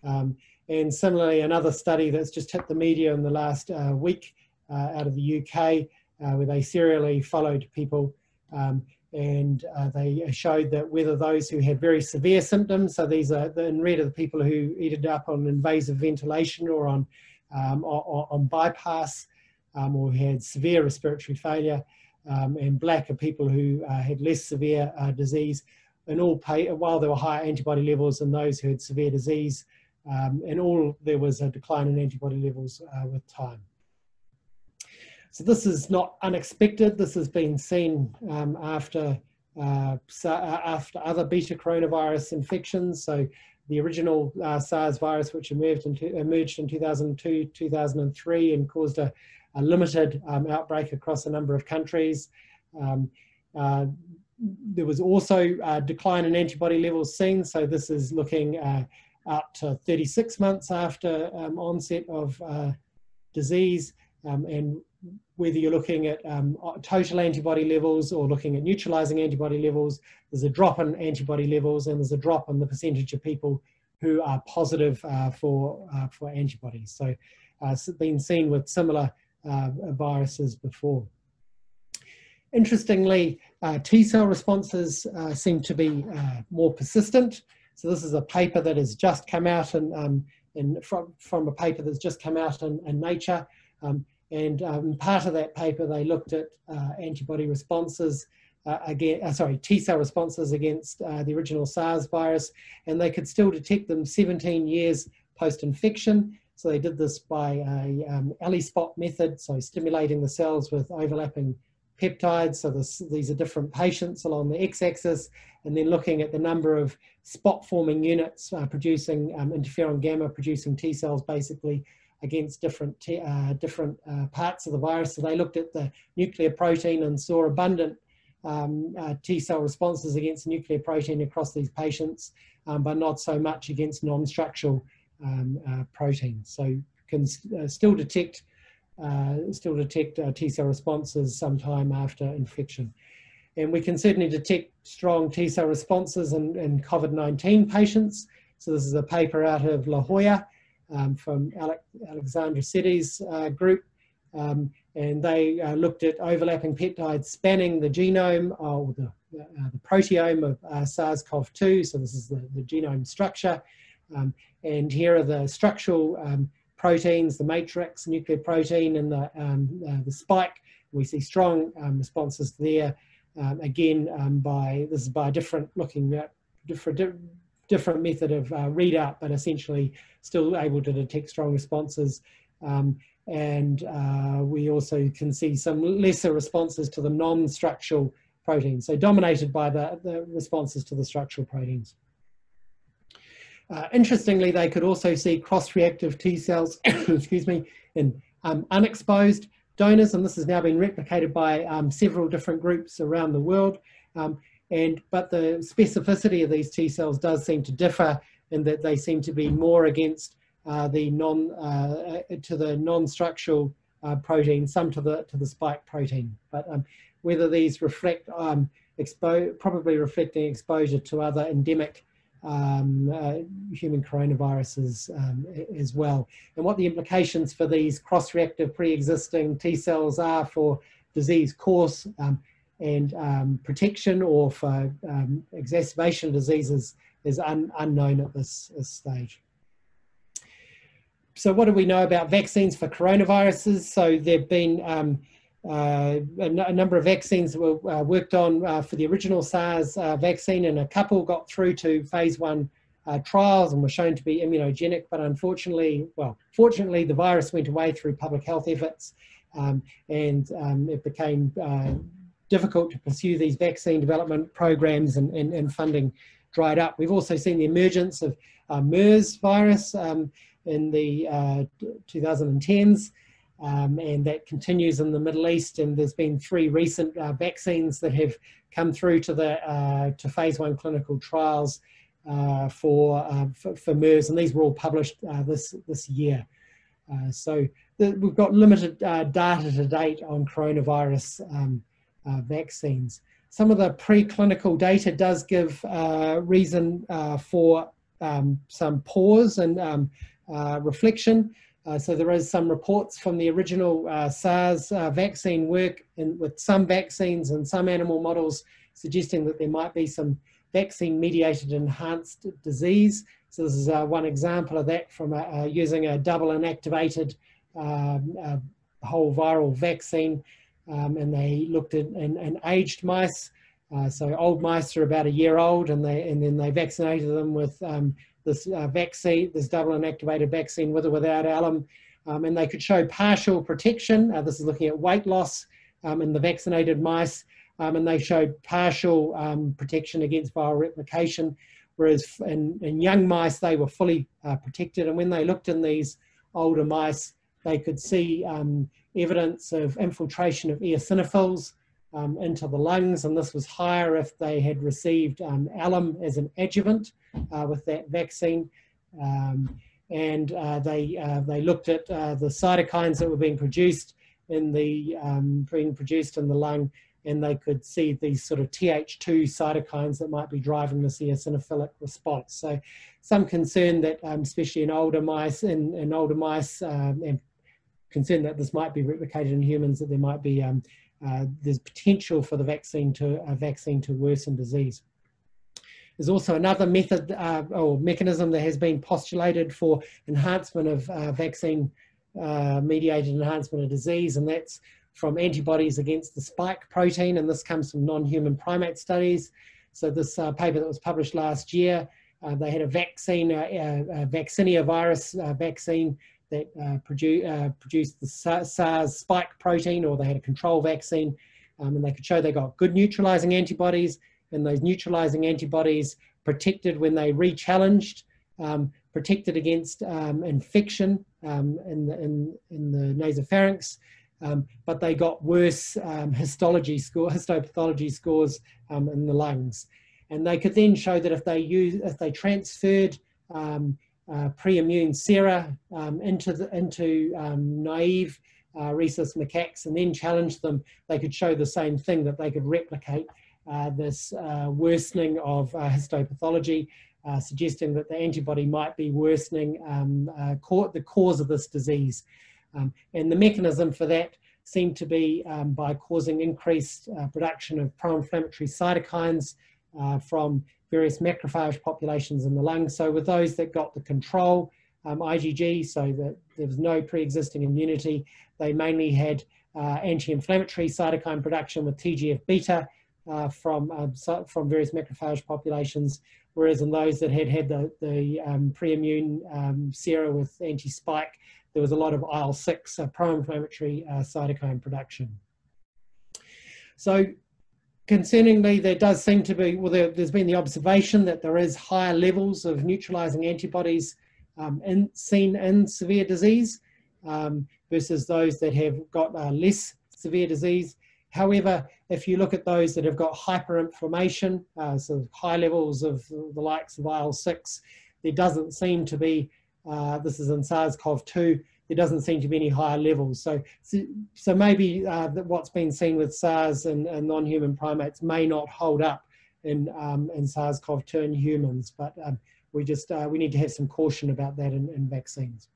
Um, and similarly, another study that's just hit the media in the last uh, week uh, out of the UK, uh, where they serially followed people um, and uh, they showed that whether those who had very severe symptoms, so these are the, in red are the people who ended up on invasive ventilation or on, um, or, on bypass um, or had severe respiratory failure, um, and black are people who uh, had less severe uh, disease, and all pay, while there were higher antibody levels in those who had severe disease, um, and all there was a decline in antibody levels uh, with time. So this is not unexpected. This has been seen um, after uh, uh, after other beta coronavirus infections. So the original uh, SARS virus, which emerged in, emerged in 2002, 2003, and caused a, a limited um, outbreak across a number of countries. Um, uh, there was also a decline in antibody levels seen. So this is looking uh, out to 36 months after um, onset of uh, disease um, and whether you're looking at um, total antibody levels or looking at neutralizing antibody levels, there's a drop in antibody levels and there's a drop in the percentage of people who are positive uh, for, uh, for antibodies. So uh, it's been seen with similar uh, viruses before. Interestingly, uh, T cell responses uh, seem to be more persistent. So this is a paper that has just come out and um, in, from, from a paper that's just come out in, in Nature. Um, and um, part of that paper, they looked at uh, antibody responses uh, again, uh, sorry, T cell responses against uh, the original SARS virus, and they could still detect them 17 years post-infection. So they did this by a um, method, so stimulating the cells with overlapping peptides. So this, these are different patients along the x-axis, and then looking at the number of spot-forming units uh, producing um, interferon gamma, producing T cells basically against different, uh, different uh, parts of the virus. So they looked at the nuclear protein and saw abundant um, uh, T cell responses against nuclear protein across these patients, um, but not so much against non-structural um, uh, proteins. So can uh, still detect uh, still detect T cell responses sometime after infection. And we can certainly detect strong T cell responses in, in COVID-19 patients. So this is a paper out of La Jolla um, from Alec, Alexandra Setty's uh, group. Um, and they uh, looked at overlapping peptides spanning the genome or the, uh, the proteome of uh, SARS-CoV-2. So this is the, the genome structure. Um, and here are the structural um, proteins, the matrix, nuclear protein, and the, um, uh, the spike. We see strong um, responses there. Again, by this is by different looking at different different method of uh, readout, but essentially still able to detect strong responses. Um, and uh, we also can see some lesser responses to the non-structural proteins, so dominated by the, the responses to the structural proteins. Uh, interestingly, they could also see cross-reactive T cells, excuse me, in um, unexposed donors, and this has now been replicated by um, several different groups around the world. Um, and but the specificity of these T cells does seem to differ in that they seem to be more against uh, the non uh, to the non-structural uh, protein, some to the to the spike protein. But um, whether these reflect um, expo probably reflecting exposure to other endemic um, uh, human coronaviruses um, as well, and what the implications for these cross-reactive pre-existing T cells are for disease course um, and um, protection or for um, exacerbation of diseases is un unknown at this, this, stage. So what do we know about vaccines for coronaviruses? So there have been um, uh, a, number of vaccines that were uh, worked on uh, for the original SARS uh, vaccine and a couple got through to phase one uh, trials and were shown to be immunogenic, but unfortunately, well, fortunately the virus went away through public health efforts um, and um, it became uh, difficult to pursue these vaccine development programs and, and, and funding dried up. We've also seen the emergence of uh, MERS virus um, in the uh, 2010s, um, and that continues in the Middle East. And there's been three recent uh, vaccines that have come through to the uh, to phase one clinical trials uh, for, uh, for, for MERS, and these were all published this this year. so the, we've got limited data to date on coronavirus. Um, uh, vaccines. Some of the preclinical data does give uh, reason uh, for um, some pause and um, uh, reflection. Uh, so there is some reports from the original uh, SARS vaccine work in, with some vaccines and some animal models suggesting that there might be some vaccine-mediated enhanced disease. So this is one example of that from using a double inactivated um, whole viral vaccine um, and they looked at and, and aged mice. Uh, so old mice are about a year old, and they and then they vaccinated them with um, this uh, vaccine, this double inactivated vaccine, with or without alum, um, and they could show partial protection. Uh, this is looking at weight loss um, in the vaccinated mice, um, and they showed partial um, protection against viral replication. Whereas in, in young mice, they were fully uh, protected, and when they looked in these older mice, they could see um, evidence of infiltration of eosinophils um, into the lungs, and this was higher if they had received um, alum as an adjuvant uh, with that vaccine. Um, and uh, they, uh, they looked at uh, the cytokines that were being produced in the, um, being produced in the lung and they could see these sort of Th2 cytokines that might be driving this eosinophilic response. So some concern that, um, especially in older mice, in, in older mice, um, and concern that this might be replicated in humans, that there might be, um, uh, there's potential for the vaccine to, a vaccine to worsen disease. There's also another method uh, or mechanism that has been postulated for enhancement of uh, vaccine uh, mediated enhancement of disease, and that's from antibodies against the spike protein, and this comes from non-human primate studies. So this uh, paper that was published last year, uh, they had a vaccine, a vaccinia virus vaccine that uh, produ uh, produced the SARS spike protein, or they had a control vaccine, um, and they could show they got good neutralizing antibodies, and those neutralizing antibodies protected when they re-challenged, um, protected against um, infection um, in, the, in, in the nasopharynx, um, but they got worse histology score, histopathology scores in the lungs. And they could then show that if they use, if they transferred um, uh, pre-immune sera um, into the, into um, naive uh, rhesus macaques and then challenge them, they could show the same thing that they could replicate uh, this uh, worsening of uh, histopathology, suggesting that the antibody might be worsening the cause of this disease. Um, and the mechanism for that seemed to be um, by causing increased production of pro-inflammatory cytokines from various macrophage populations in the lung. So with those that got the control um, IgG, so that there was no pre-existing immunity, they mainly had uh, anti-inflammatory cytokine production with TGF-beta uh, from, um, so from various macrophage populations, whereas in those that had had the, the um, pre-immune um, sera with anti-spike, there was a lot of IL-6 uh, pro-inflammatory uh, cytokine production. So concerningly, there does seem to be, well, there, has been the observation that there is higher levels of neutralizing antibodies um, in, seen in severe disease um, versus those that have got uh, less severe disease. However, if you look at those that have got hyperinflammation, uh, so high levels of the likes of IL-6, there doesn't seem to be uh, this is in SARS-CoV-2. There doesn't seem to be any higher levels. So, so, maybe uh, what's been seen with SARS and, and non-human primates may not hold up in, um, in SARS-CoV-2 in humans, but um, we just uh, we need to have some caution about that in, in vaccines.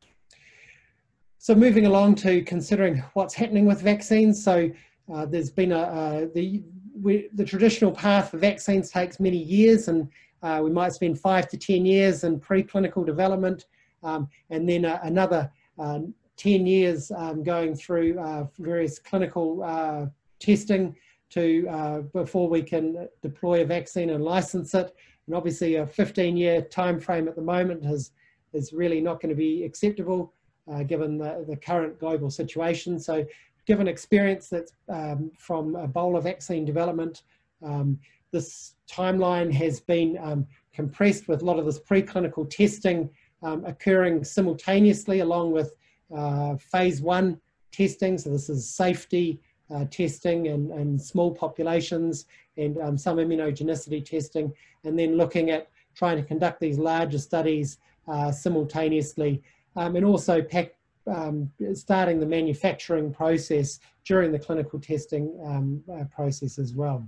So moving along to considering what's happening with vaccines. So uh, there's been a, the, we, the traditional path for vaccines takes many years and uh, we might spend five to 10 years in preclinical development um, and then uh, another 10 years um, going through uh, various clinical uh, testing to uh, before we can deploy a vaccine and license it. And obviously a 15 year time frame at the moment is, is really not going to be acceptable given the, the current global situation. So given experience that's um, from Ebola vaccine development, um, this timeline has been um, compressed with a lot of this preclinical testing um, occurring simultaneously along with uh, phase one testing. So this is safety uh, testing and, and small populations and um, some immunogenicity testing, and then looking at trying to conduct these larger studies uh, simultaneously, um, and also pack, um, starting the manufacturing process during the clinical testing um, uh, process as well.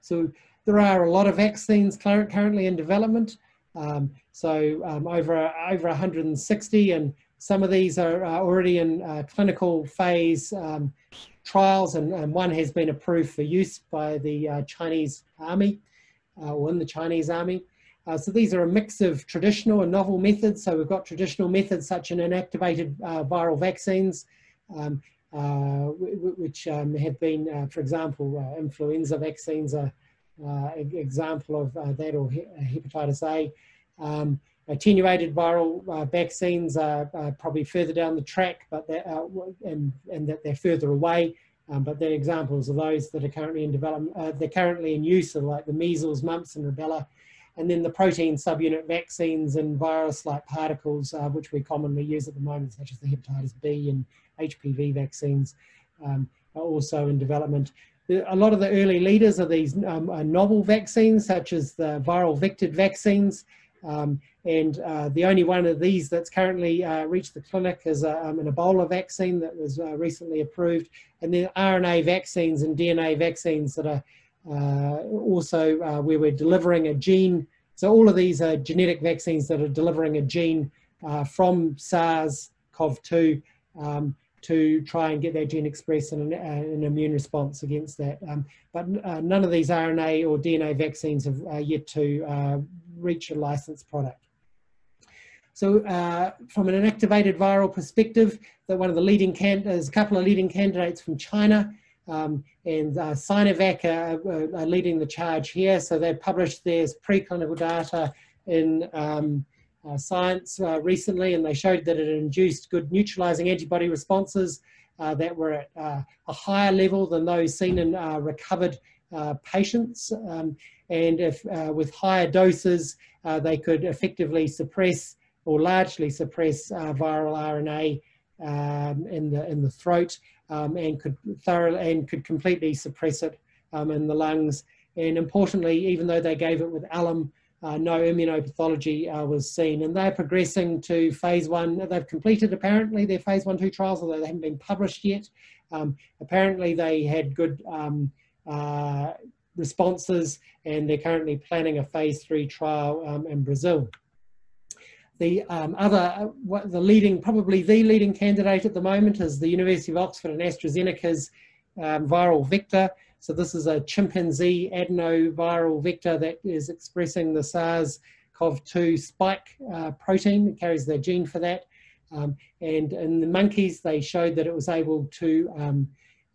So there are a lot of vaccines currently in development. Um, so um, over, over 160 and some of these are already in uh, clinical phase um, trials and, and, one has been approved for use by the uh, Chinese army uh, or in the Chinese army. Uh, so these are a mix of traditional and novel methods. So we've got traditional methods such as inactivated uh, viral vaccines, um, which um, have been, for example, influenza vaccines are example of uh, that or he hepatitis A. Um, attenuated viral uh, vaccines are, probably further down the track, but and, and that they're further away. Um, but they're examples of those that are currently in development. Uh, they're currently in use, of like the measles, mumps, and rubella, and then the protein subunit vaccines and virus-like particles, uh, which we commonly use at the moment, such as the hepatitis B and HPV vaccines, um, are also in development a lot of the early leaders of these um, novel vaccines, such as the viral vectored vaccines, Um, and uh, the only one of these that's currently uh, reached the clinic is uh, um, an Ebola vaccine that was uh, recently approved. And then RNA vaccines and DNA vaccines that are uh, also uh, where we're delivering a gene. So all of these are genetic vaccines that are delivering a gene from SARS-CoV-2 um, to try and get that gene expressed and an, an immune response against that. Um, but uh, none of these RNA or DNA vaccines have uh, yet to uh, reach a licensed product. So uh, from an inactivated viral perspective, that one of the leading there's a couple of leading candidates from China, um, and uh, Sinovac are, are, leading the charge here. So they published their preclinical data in um, uh, science uh, recently, and they showed that it induced good neutralizing antibody responses uh, that were at uh, a higher level than those seen in uh, recovered uh, patients. Um, and if with higher doses, they could effectively suppress or largely suppress viral RNA um, in the in the throat, um, and could thoroughly and could completely suppress it um, in the lungs. And importantly, even though they gave it with alum, uh, no immunopathology uh, was seen. And they're progressing to phase one. They've completed apparently their phase one, two trials, although they haven't been published yet. Um, apparently they had good um, uh, responses and they're currently planning a phase three trial um, in Brazil. The um, other, uh, what the leading, probably the leading candidate at the moment is the University of Oxford and AstraZeneca's um, viral vector. So this is a chimpanzee adenoviral vector that is expressing the SARS-CoV-2 spike uh, protein. It carries the gene for that. Um, and in the monkeys, they showed that it was able to um,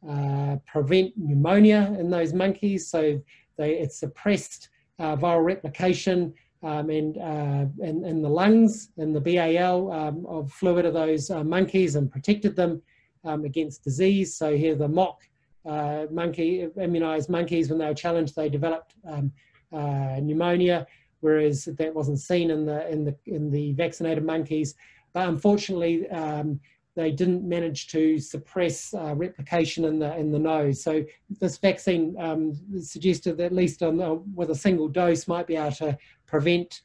uh, prevent pneumonia in those monkeys. So they, it suppressed uh, viral replication um, and uh, in, in, the lungs and the BAL um, of fluid of those uh, monkeys and protected them um, against disease. So here the mock uh, monkey immunized monkeys when they were challenged they developed um, uh, pneumonia whereas that wasn't seen in the in the in the vaccinated monkeys. But unfortunately um, they didn't manage to suppress uh, replication in the in the nose. So this vaccine um, suggested that at least on the, with a single dose might be able to prevent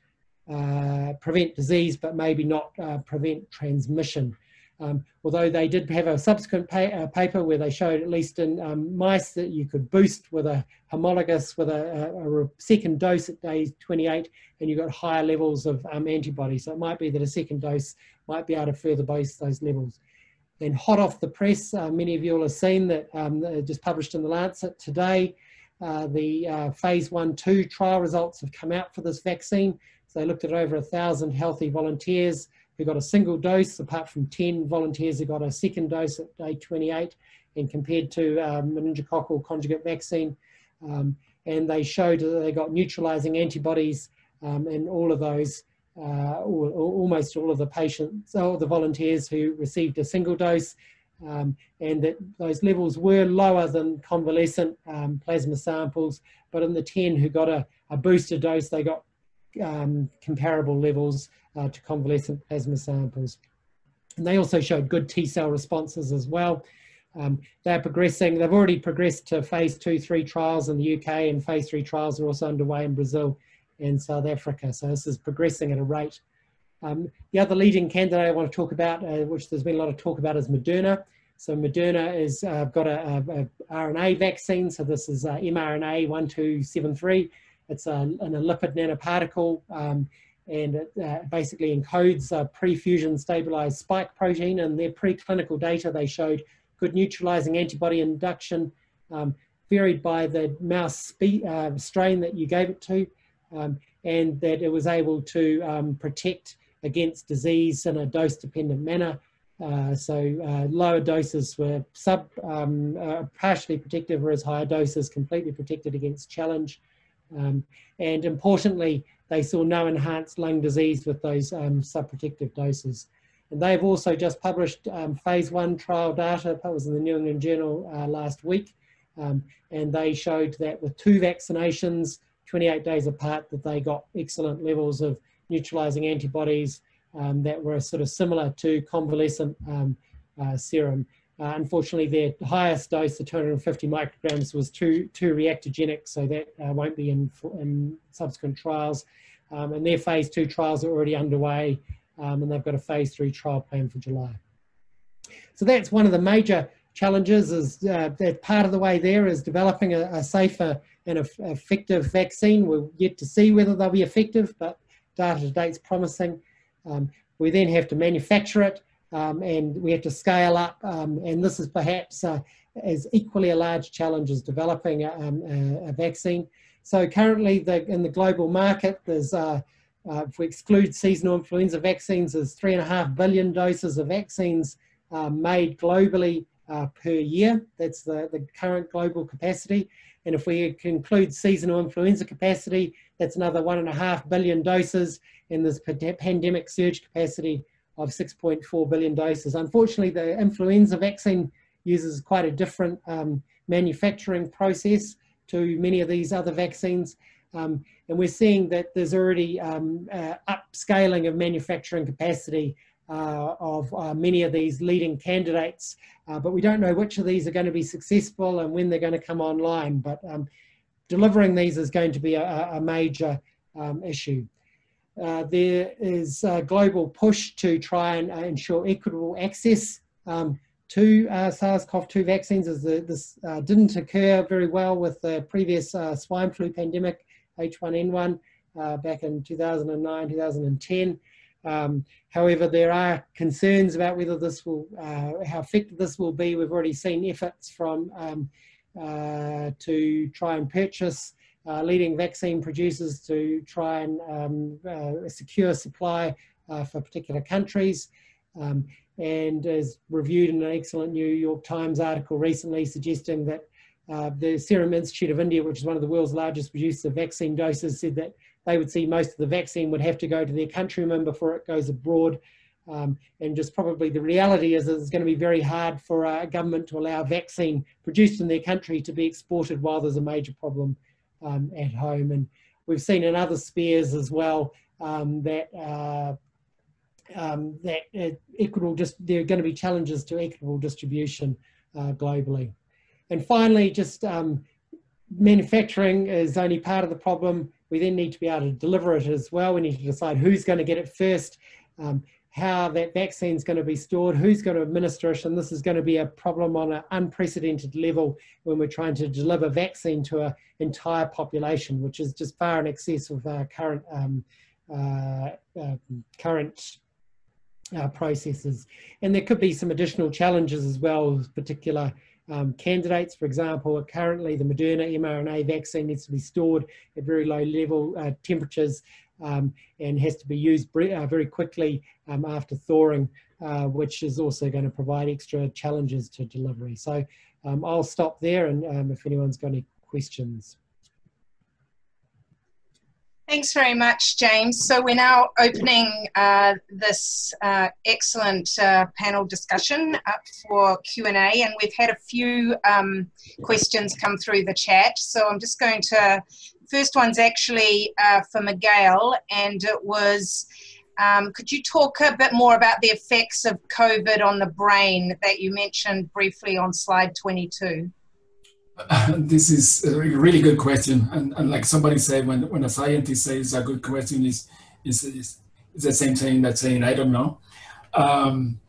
uh, prevent disease but maybe not uh, prevent transmission um, although they did have a subsequent pa uh, paper where they showed, at least in um, mice, that you could boost with a homologous, with a, a, a, second dose at day 28, and you got higher levels of um, antibodies. So it might be that a second dose might be able to further boost those levels. Then hot off the press, uh, many of you will have seen that um, just published in the Lancet today, uh, the uh, phase one, two trial results have come out for this vaccine. So they looked at over a thousand healthy volunteers who got a single dose, apart from 10 volunteers who got a second dose at day 28, and compared to um, meningococcal conjugate vaccine. Um, and they showed that they got neutralizing antibodies um, in all of those, uh, or almost all of the patients, or the volunteers who received a single dose, um, and that those levels were lower than convalescent um, plasma samples, but in the 10 who got a, a booster dose, they got um, comparable levels uh, to convalescent plasma samples. And they also showed good T cell responses as well. Um, they're progressing, they've already progressed to phase two, three trials in the UK and phase three trials are also underway in Brazil and South Africa. So this is progressing at a rate. Um, the other leading candidate I want to talk about, uh, which there's been a lot of talk about is Moderna. So Moderna has uh, got a, a, a, RNA vaccine. So this is uh, mRNA 1273. It's a, a lipid nanoparticle. Um, and it uh, basically encodes a pre-fusion stabilized spike protein. And their preclinical data, they showed good neutralizing antibody induction, um, varied by the mouse uh, strain that you gave it to, um, and that it was able to um, protect against disease in a dose-dependent manner. Uh, so uh, lower doses were sub um, uh, partially protective, whereas higher doses completely protected against challenge. Um, and importantly, they saw no enhanced lung disease with those um, subprotective doses. And they've also just published um, phase one trial data, that was in the New England Journal uh, last week, um, and they showed that with two vaccinations, 28 days apart, that they got excellent levels of neutralizing antibodies um, that were sort of similar to convalescent um, uh, serum. Uh, unfortunately, their highest dose, the 250 micrograms, was too too reactogenic, so that uh, won't be in, in subsequent trials. um, and their phase two trials are already underway, um, and they've got a phase three trial plan for July. So that's one of the major challenges is uh, that part of the way there is developing a, a safer and a, effective vaccine. We're yet to see whether they'll be effective, but data to date is promising. Um, we then have to manufacture it um, and we have to scale up. Um, and this is perhaps uh, as equally a large challenge as developing a, um, a, a vaccine. So currently the, in the global market, there's, uh, uh, if we exclude seasonal influenza vaccines, there's three and a half billion doses of vaccines uh, made globally uh, per year. That's the, the current global capacity. And if we include seasonal influenza capacity, that's another one and a half billion doses. And there's pandemic surge capacity of 6.4 billion doses. Unfortunately, the influenza vaccine uses quite a different um, manufacturing process to many of these other vaccines. Um, and we're seeing that there's already um, uh, upscaling of manufacturing capacity uh, of uh, many of these leading candidates, uh, but we don't know which of these are going to be successful and when they're going to come online. But um, delivering these is going to be a, a major um, issue. Uh, there is a global push to try and uh, ensure equitable access um, to uh, SARS-CoV-2 vaccines as the, this didn't occur very well with the previous swine flu pandemic, H1N1, back in 2009, 2010. Um, however, there are concerns about whether this will, uh, how effective this will be. We've already seen efforts from um, uh, to try and purchase uh, leading vaccine producers to try and um, uh, secure supply uh, for particular countries. Um, and as reviewed in an excellent New York Times article recently suggesting that uh, the Serum Institute of India, which is one of the world's largest producers of vaccine doses, said that they would see most of the vaccine would have to go to their countrymen before it goes abroad. Um, and just probably the reality is it's going to be very hard for a government to allow vaccine produced in their country to be exported while there's a major problem um, at home. And we've seen in other spheres as well um, that uh, um, that uh, equitable just there are going to be challenges to equitable distribution uh, globally. And finally, just um, manufacturing is only part of the problem. We then need to be able to deliver it as well. We need to decide who's going to get it first, um, how that vaccine is going to be stored, who's going to administer it, and this is going to be a problem on an unprecedented level when we're trying to deliver vaccine to an entire population, which is just far in excess of our current um, uh, uh, current uh, processes. And there could be some additional challenges as well, particular um, candidates. For example, currently the Moderna mRNA vaccine needs to be stored at very low level uh, temperatures um, and has to be used uh, very quickly um, after thawing, uh, which is also going to provide extra challenges to delivery. So um, I'll stop there and um, if anyone's got any questions. Thanks very much, James. So we're now opening uh, this uh, excellent uh, panel discussion up for Q&A and we've had a few um, questions come through the chat. So I'm just going to, first one's actually uh, for Miguel and it was, um, could you talk a bit more about the effects of COVID on the brain that you mentioned briefly on slide 22? this is a really good question. And, and, like somebody said, when, when a scientist says a good question is, is, the same thing that saying, I don't know. Um,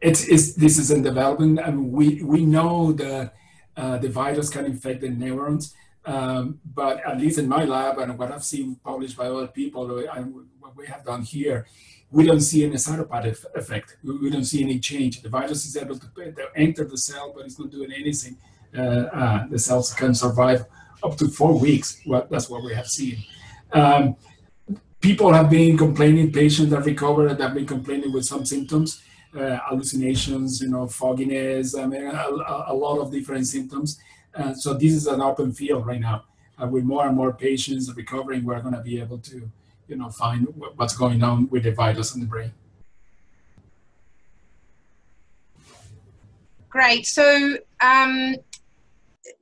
it's, it's, this is in development. Mean, we, we know that uh, the virus can infect the neurons, um, but at least in my lab and what I've seen published by other people and what we have done here, we don't see any cytopathic effect. We, don't see any change. The virus is able to enter the cell, but it's not doing anything uh, uh, the cells can survive up to four weeks. Well, that's what we have seen. Um, people have been complaining, patients that recovered have been complaining with some symptoms, uh, hallucinations, you know, fogginess, I mean, a, a lot of different symptoms. Uh, so this is an open field right now. Uh, with more and more patients recovering, we're going to be able to, you know, find what's going on with the virus in the brain. Great. So um,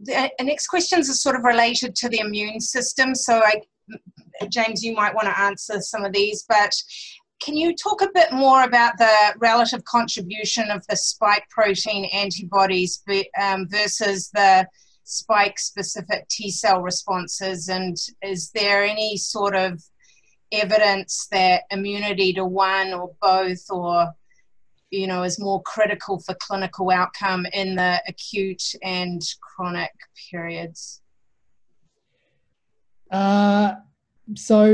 the next questions are sort of related to the immune system. So, I, James, you might want to answer some of these, but can you talk a bit more about the relative contribution of the spike protein antibodies um, versus the spike specific T cell responses? And is there any sort of evidence that immunity to one or both or you know is more critical for clinical outcome in the acute and chronic periods uh, so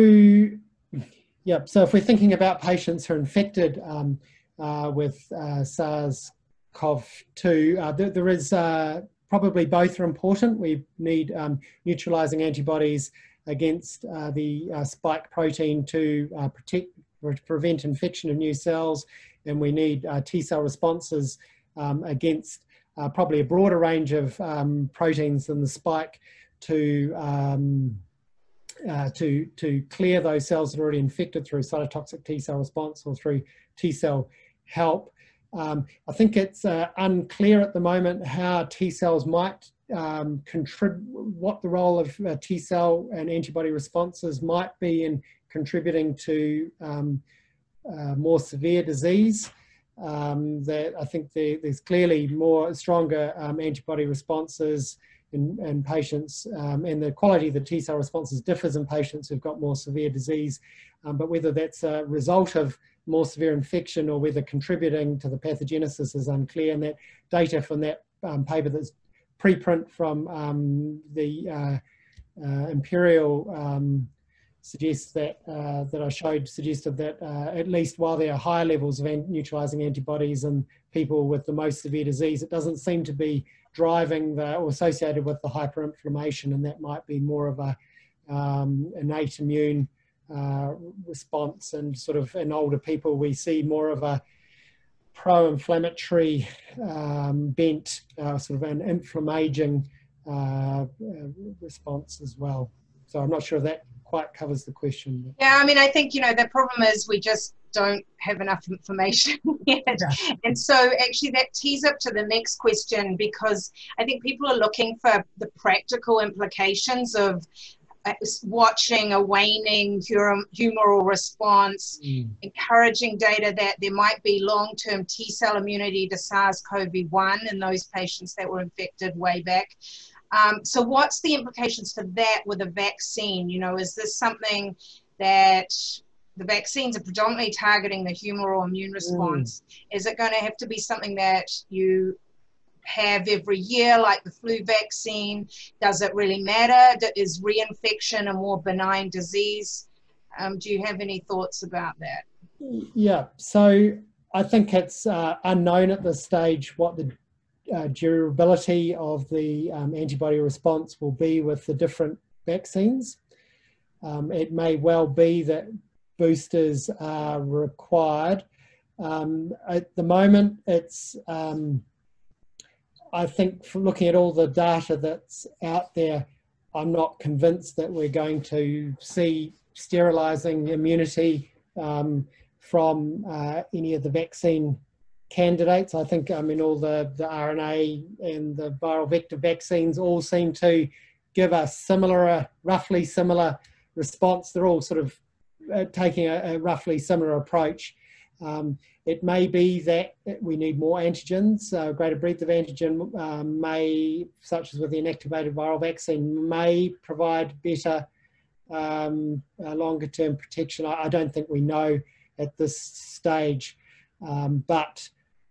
yeah so if we're thinking about patients who are infected um, uh, with uh, SARS-CoV-2 uh, there, there is uh, probably both are important we need um, neutralizing antibodies against uh, the uh, spike protein to uh, protect, prevent infection of new cells, and we need uh, T cell responses um, against uh, probably a broader range of um, proteins than the spike to um, uh, to to clear those cells that are already infected through cytotoxic T cell response or through T cell help. Um, I think it's unclear at the moment how T cells might um, contrib- what the role of uh, T cell and antibody responses might be in contributing to um, uh, more severe disease. Um, that I think there, there's clearly more stronger um, antibody responses in, in patients, um, and the quality of the T cell responses differs in patients who've got more severe disease. But whether that's a result of more severe infection or whether contributing to the pathogenesis is unclear. And that data from that um, paper that's preprint from um, the uh, uh, Imperial um, suggests that uh, that I showed suggested that uh, at least while there are higher levels of neutralizing antibodies in people with the most severe disease, it doesn't seem to be driving the or associated with the hyperinflammation, and that might be more of a um, innate immune uh, response. And sort of in older people, we see more of a pro-inflammatory um, bent, uh, sort of an inflammaging uh, uh, response as well. So I'm not sure if that quite covers the question. Yeah, I mean, I think, you know, the problem is we just don't have enough information yet. Yeah. And so actually that tees up to the next question because I think people are looking for the practical implications of watching a waning humoral response, mm. encouraging data that there might be long term T cell immunity to SARS CoV 1 in those patients that were infected way back. Um, so, what's the implications for that with a vaccine? You know, is this something that the vaccines are predominantly targeting the humoral immune response? Mm. Is it going to have to be something that you have every year, like the flu vaccine? Does it really matter? Is reinfection a more benign disease? Um, do you have any thoughts about that? Yeah, so I think it's uh, unknown at this stage what the uh, durability of the um, antibody response will be with the different vaccines. Um, it may well be that boosters are required. Um, at the moment, it's um, I think from looking at all the data that's out there, I'm not convinced that we're going to see sterilizing immunity um, from uh, any of the vaccine candidates. I think, I mean, all the, the RNA and the viral vector vaccines all seem to give a similar, roughly similar response. They're all sort of uh, taking a, a, roughly similar approach. Um, it may be that we need more antigens, greater breadth of antigen uh, may, such as with the inactivated viral vaccine, may provide better um, uh, longer term protection. I, I, don't think we know at this stage. Um, but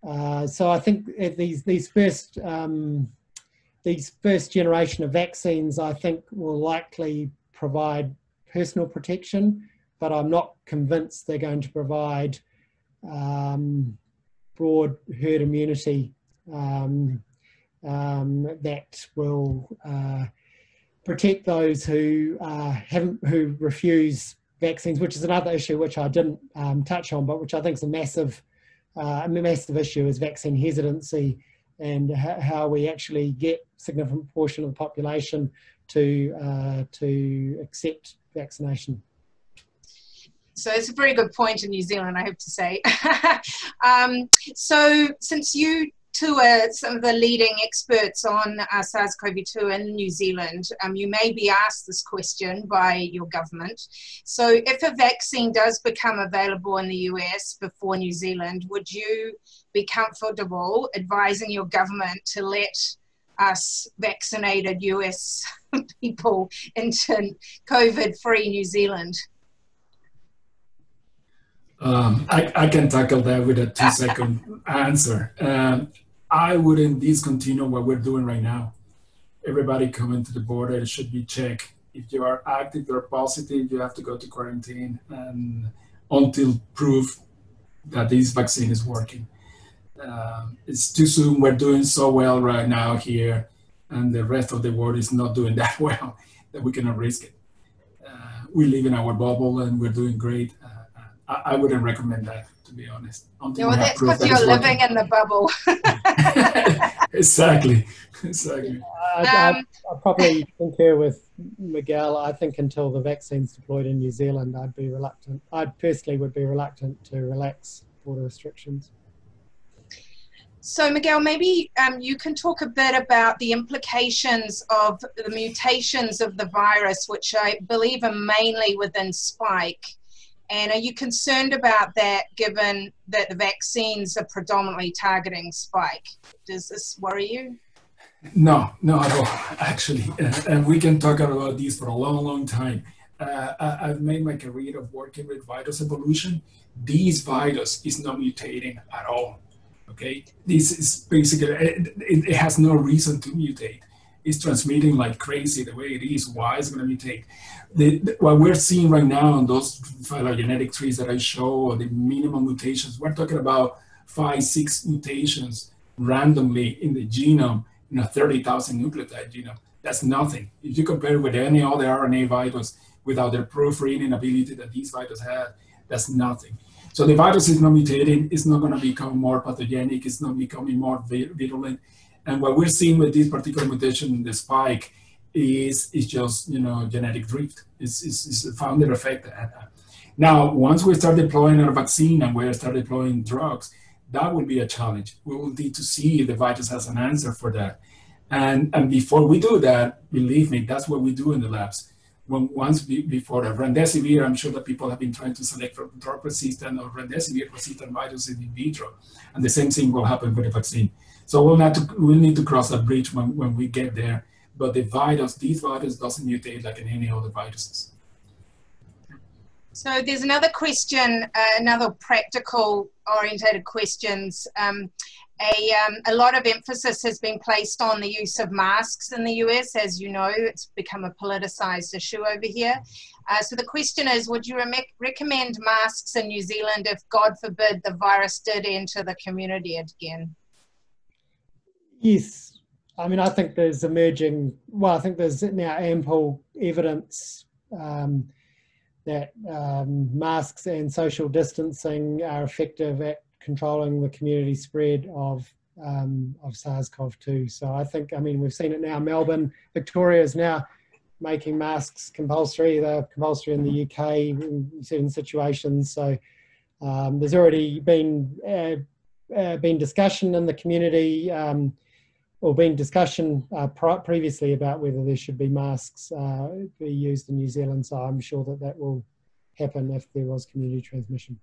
uh, so I think these, these first um, these first generation of vaccines, I think, will likely provide personal protection, but I'm not convinced they're going to provide um, broad herd immunity um, um, that will uh, protect those who uh, haven't who refuse vaccines, which is another issue which I didn't um, touch on, but which I think is a massive uh, a massive issue is vaccine hesitancy and how we actually get significant portion of the population to uh, to accept vaccination. So it's a very good point in New Zealand, I have to say. um, so since you two are some of the leading experts on uh, SARS-CoV-2 in New Zealand, um, you may be asked this question by your government. So if a vaccine does become available in the US before New Zealand, would you be comfortable advising your government to let us vaccinated US people into COVID-free New Zealand? Um, I, I can tackle that with a two second answer. Um, I wouldn't discontinue what we're doing right now. Everybody coming to the border should be checked. If you are active, you're positive, you have to go to quarantine and until proof that this vaccine is working. Uh, it's too soon. We're doing so well right now here, and the rest of the world is not doing that well that we cannot risk it. Uh, we live in our bubble and we're doing great. Uh, I, I, wouldn't recommend that, to be honest. Until yeah, well, that's because that you're living working. in the bubble. exactly, exactly. I, I, um, I probably concur with Miguel. I think until the vaccine's deployed in New Zealand, I'd be reluctant. I personally would be reluctant to relax border restrictions. So, Miguel, maybe um, you can talk a bit about the implications of the mutations of the virus, which I believe are mainly within spike. And are you concerned about that given that the vaccines are predominantly targeting spike? Does this worry you? No, no at all, actually. Uh, and we can talk about this for a long, long time. Uh, I, have made my career of working with virus evolution. This virus is not mutating at all Okay, this is basically it, it, has no reason to mutate. It's transmitting like crazy the way it is. Why is it going to mutate? The, what we're seeing right now on those phylogenetic trees that I show, or the minimum mutations, we're talking about five, six mutations randomly in the genome in a 30,000 nucleotide genome. That's nothing. If you compare it with any other RNA virus without the proofreading ability that these viruses have, that's nothing. So the virus is not mutating, it's not going to become more pathogenic, it's not becoming more virulent. And what we're seeing with this particular mutation, in the spike, is, is just, you know, genetic drift. It's, it's, it's a founder effect. Now, once we start deploying our vaccine and we start deploying drugs, that will be a challenge. We will need to see if the virus has an answer for that. And, and before we do that, believe me, that's what we do in the labs when once be, before the remdesivir, I'm sure that people have been trying to select for drug resistant or remdesivir resistant viruses in vitro, and the same thing will happen with the vaccine. So we'll to we'll need to cross that bridge when, when we get there. But the virus, these virus doesn't mutate like in any other viruses. So there's another question, uh, another practical orientated questions. Um, a, um, a lot of emphasis has been placed on the use of masks in the US. As you know, it's become a politicized issue over here. Uh, so the question is, would you re recommend masks in New Zealand if, God forbid, the virus did enter the community again? Yes. I mean, I think there's emerging, well, I think there's now ample evidence um, that um, masks and social distancing are effective at controlling the community spread of um, of SARS-CoV-2. So I think, I mean, we've seen it now. Melbourne, Victoria is now making masks compulsory. They're compulsory in the UK in certain situations. So um, there's already been uh, uh, been discussion in the community, um, or been discussion uh, previously about whether there should be masks uh, be used in New Zealand. So I'm sure that that will happen if there was community transmission.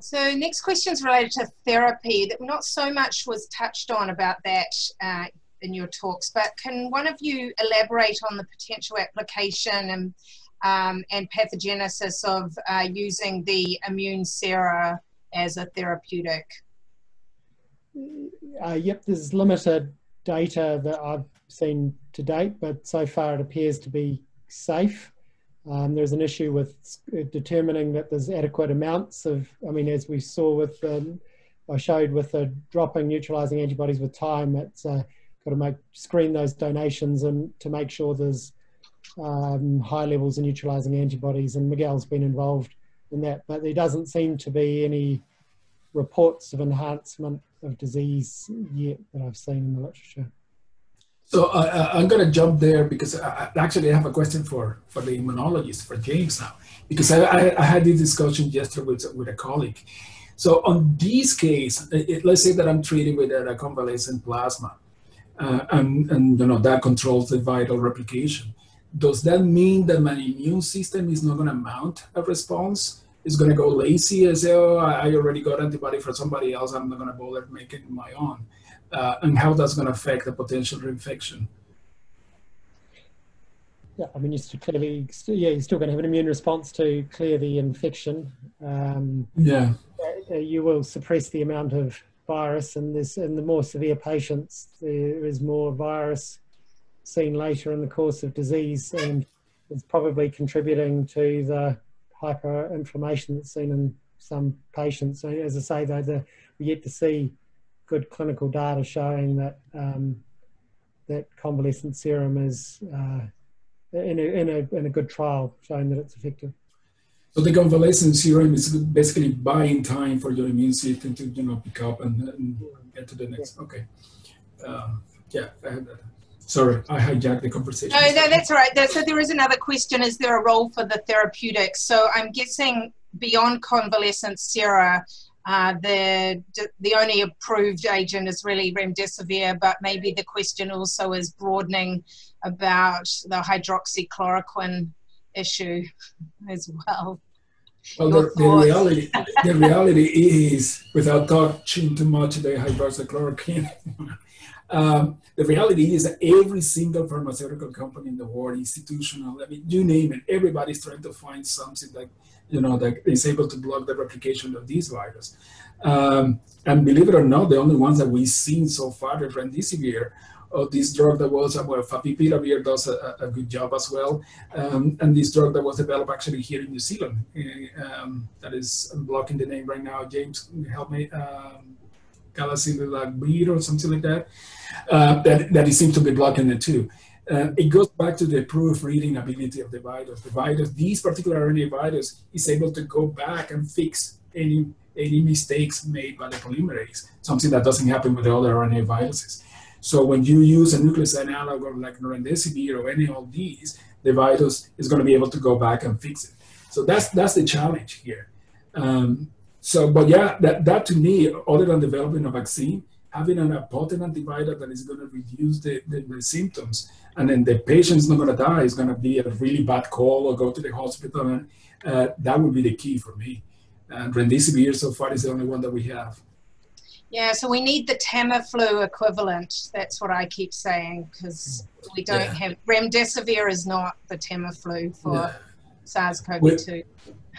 So next question is related to therapy. That not so much was touched on about that uh, in your talks, but can one of you elaborate on the potential application and um, and pathogenesis of uh, using the immune sera as a therapeutic? Uh, yep, there's limited data that I've seen to date, but so far it appears to be safe. Um, there's an issue with determining that there's adequate amounts of, I mean, as we saw with, um, I showed with the dropping neutralizing antibodies with time, it's uh, got to make screen those donations and to make sure there's um, high levels of neutralizing antibodies. And Miguel's been involved in that, but there doesn't seem to be any reports of enhancement of disease yet that I've seen in the literature. So uh, I'm going to jump there because I actually have a question for, for the immunologist, for James now, because I, I, I had this discussion yesterday with, with a colleague. So on this case, it, let's say that I'm treated with a convalescent plasma, uh, and, and you know that controls the viral replication. Does that mean that my immune system is not going to mount a response? It's going to go lazy and say, oh, I already got antibody for somebody else. I'm not going to bother making my own uh, and how that's going to affect the potential reinfection. yeah, I mean, you're still clearly, yeah, you're still going to have an immune response to clear the infection. Um, yeah. You will suppress the amount of virus, and this, in the more severe patients, there is more virus seen later in the course of disease, and it's probably contributing to the hyperinflammation that's seen in some patients. So, as I say, though, the, we yet to see good clinical data showing that um, that convalescent serum is uh, in, a, in, a, in a good trial showing that it's effective. So the convalescent serum is basically buying time for your immune system to you know pick up and, and get to the next. Okay, um, yeah. Sorry, I hijacked the conversation. No, no, that's all right. So there is another question: Is there a role for the therapeutics? So I'm guessing beyond convalescent sera, uh, the the only approved agent is really remdesivir, but maybe the question also is broadening about the hydroxychloroquine issue as well. Well, the, the, reality the reality is, without touching too much the hydroxychloroquine, um, the reality is that every single pharmaceutical company in the world, institutional, I mean, you name it, everybody's trying to find something that you know, that is able to block the replication of these virus. Um, and believe it or not, the only ones that we've seen so far is remdesivir, or this drug that was, well, favipiravir does a, a, good job as well. Um, and this drug that was developed actually here in New Zealand, uh, um, that is, I'm blocking the name right now, James, help me, um, galidesivir or something like that, uh, that, that it seems to be blocking it too. Uh, it goes back to the proofreading ability of the virus. The virus, these particular RNA virus, is able to go back and fix any any mistakes made by the polymerase, something that doesn't happen with the other RNA viruses. So when you use a nucleoside analog like remdesivir or any of these, the virus is going to be able to go back and fix it. So that's that's the challenge here. Um, so, but yeah, that, that to me, other than developing a vaccine, having a potent antiviral that is going to reduce the, the, the symptoms and then the patient's not going to die is going to be a really bad call or go to the hospital and uh, that would be the key for me and remdesivir so far is the only one that we have yeah so we need the tamiflu equivalent that's what i keep saying because we don't yeah. have remdesivir is not the tamiflu for yeah. sars-cov-2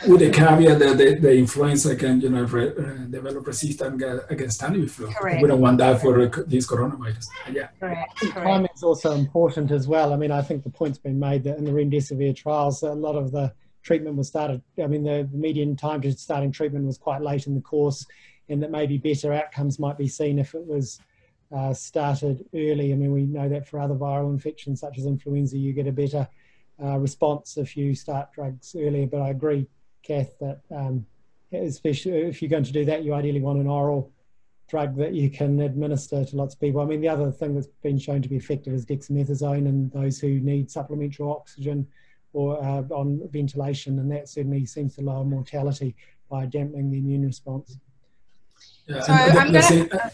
with the caveat that the, the influenza can, you know, re, uh, develop resistance against Tamiflu. Correct. We don't want that for this coronavirus. Yeah. Correct. Timing is also important as well. I mean, I think the point's been made that in the remdesivir trials, a lot of the treatment was started. I mean, the, the median time to starting treatment was quite late in the course, and that maybe better outcomes might be seen if it was uh, started early. I mean, we know that for other viral infections such as influenza, you get a better uh, response if you start drugs earlier. But I agree Kath, that um, especially if you're going to do that, you ideally want an oral drug that you can administer to lots of people. I mean, the other thing that's been shown to be effective is dexamethasone and those who need supplementary oxygen or uh, on ventilation, and that certainly seems to lower mortality by dampening the immune response. Yeah, so I'm gonna...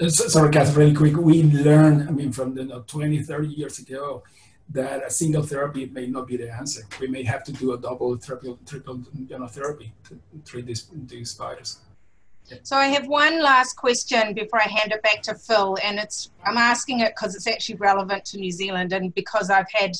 Uh, sorry, Kath, really quick. We learned, I mean, from the you know, 20, 30 years ago, that a single therapy may not be the answer. We may have to do a double, triple, triple you know, therapy to treat this, this virus. So I have one last question before I hand it back to Phil, and it's I'm asking it because it's actually relevant to New Zealand, and because I've had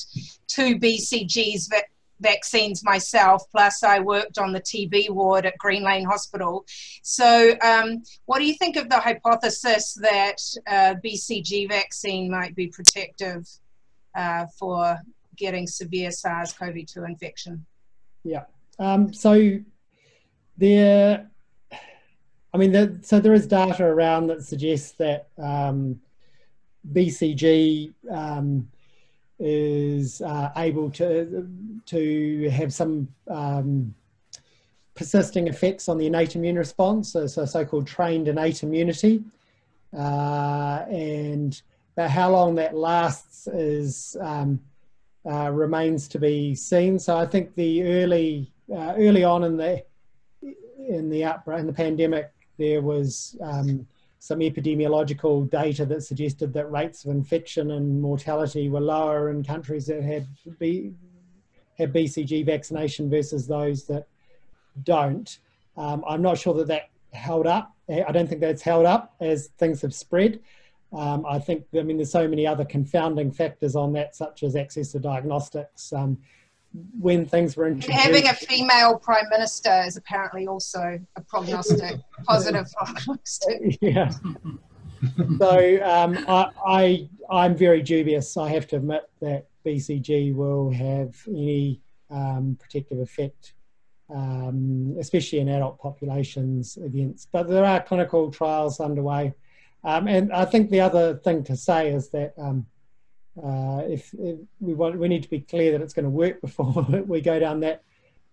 two BCGs va vaccines myself, plus I worked on the TB ward at Green Lane Hospital. So, um, what do you think of the hypothesis that uh, BCG vaccine might be protective uh, for getting severe SARS-CoV-2 infection? Yeah. Um, so there, I mean, the, so there is data around that suggests that um, BCG um, is uh, able to to have some um, persisting effects on the innate immune response, so, so so-called trained innate immunity, uh, and but how long that lasts is um, uh, remains to be seen. So I think the early uh, early on in the in the outbreak in the pandemic, there was um, some epidemiological data that suggested that rates of infection and mortality were lower in countries that had B, had BCG vaccination versus those that don't. Um, I'm not sure that that held up. I don't think that's held up as things have spread. Um, I think, I mean, there's so many other confounding factors on that, such as access to diagnostics. Um, when things were introduced. Having a female prime minister is apparently also a prognostic, positive prognostic. Yeah. so um, I, I, am very dubious. I have to admit that BCG will have any um, protective effect, um, especially in adult populations against. But there are clinical trials underway. Um, and I think the other thing to say is that um, uh, if, if, we want, we need to be clear that it's going to work before we go down that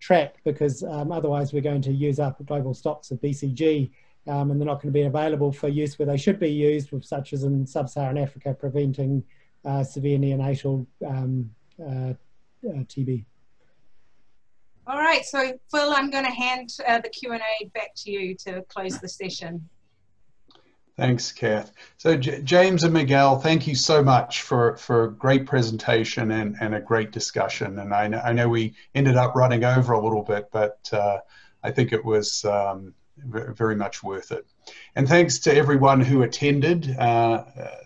track, because um, otherwise we're going to use up global stocks of BCG, um, and they're not going to be available for use where they should be used, such as in sub-Saharan Africa, preventing uh, severe neonatal um, uh, uh TB. All right, so Phil, I'm going to hand uh, the Q&A back to you to close the session. Thanks, Kath. So J James and Miguel, thank you so much for, for a great presentation and, and a great discussion. And I know, I know we ended up running over a little bit, but uh, I think it was um, very much worth it. And thanks to everyone who attended uh,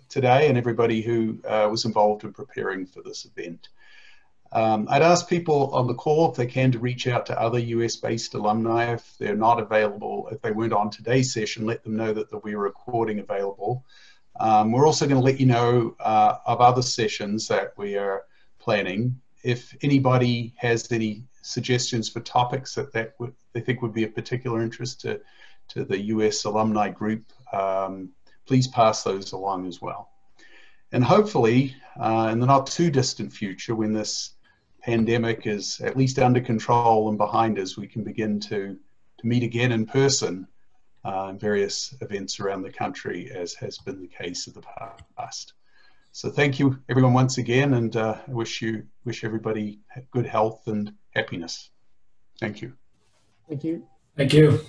today and everybody who uh, was involved in preparing for this event. Um, I'd ask people on the call if they can to reach out to other US-based alumni if they're not available, if they weren't on today's session, let them know that there'll be a recording available. Um, we're also going to let you know uh, of other sessions that we are planning. If anybody has any suggestions for topics that, that they think would be of particular interest to, to the US alumni group, um, please pass those along as well. And hopefully, uh, in the not too distant future, when this pandemic is at least under control and behind us, we can begin to, to meet again in person uh, in various events around the country, as has been the case of the past. So thank you everyone once again, and uh, I wish you wish everybody good health and happiness. Thank you. Thank you. Thank you.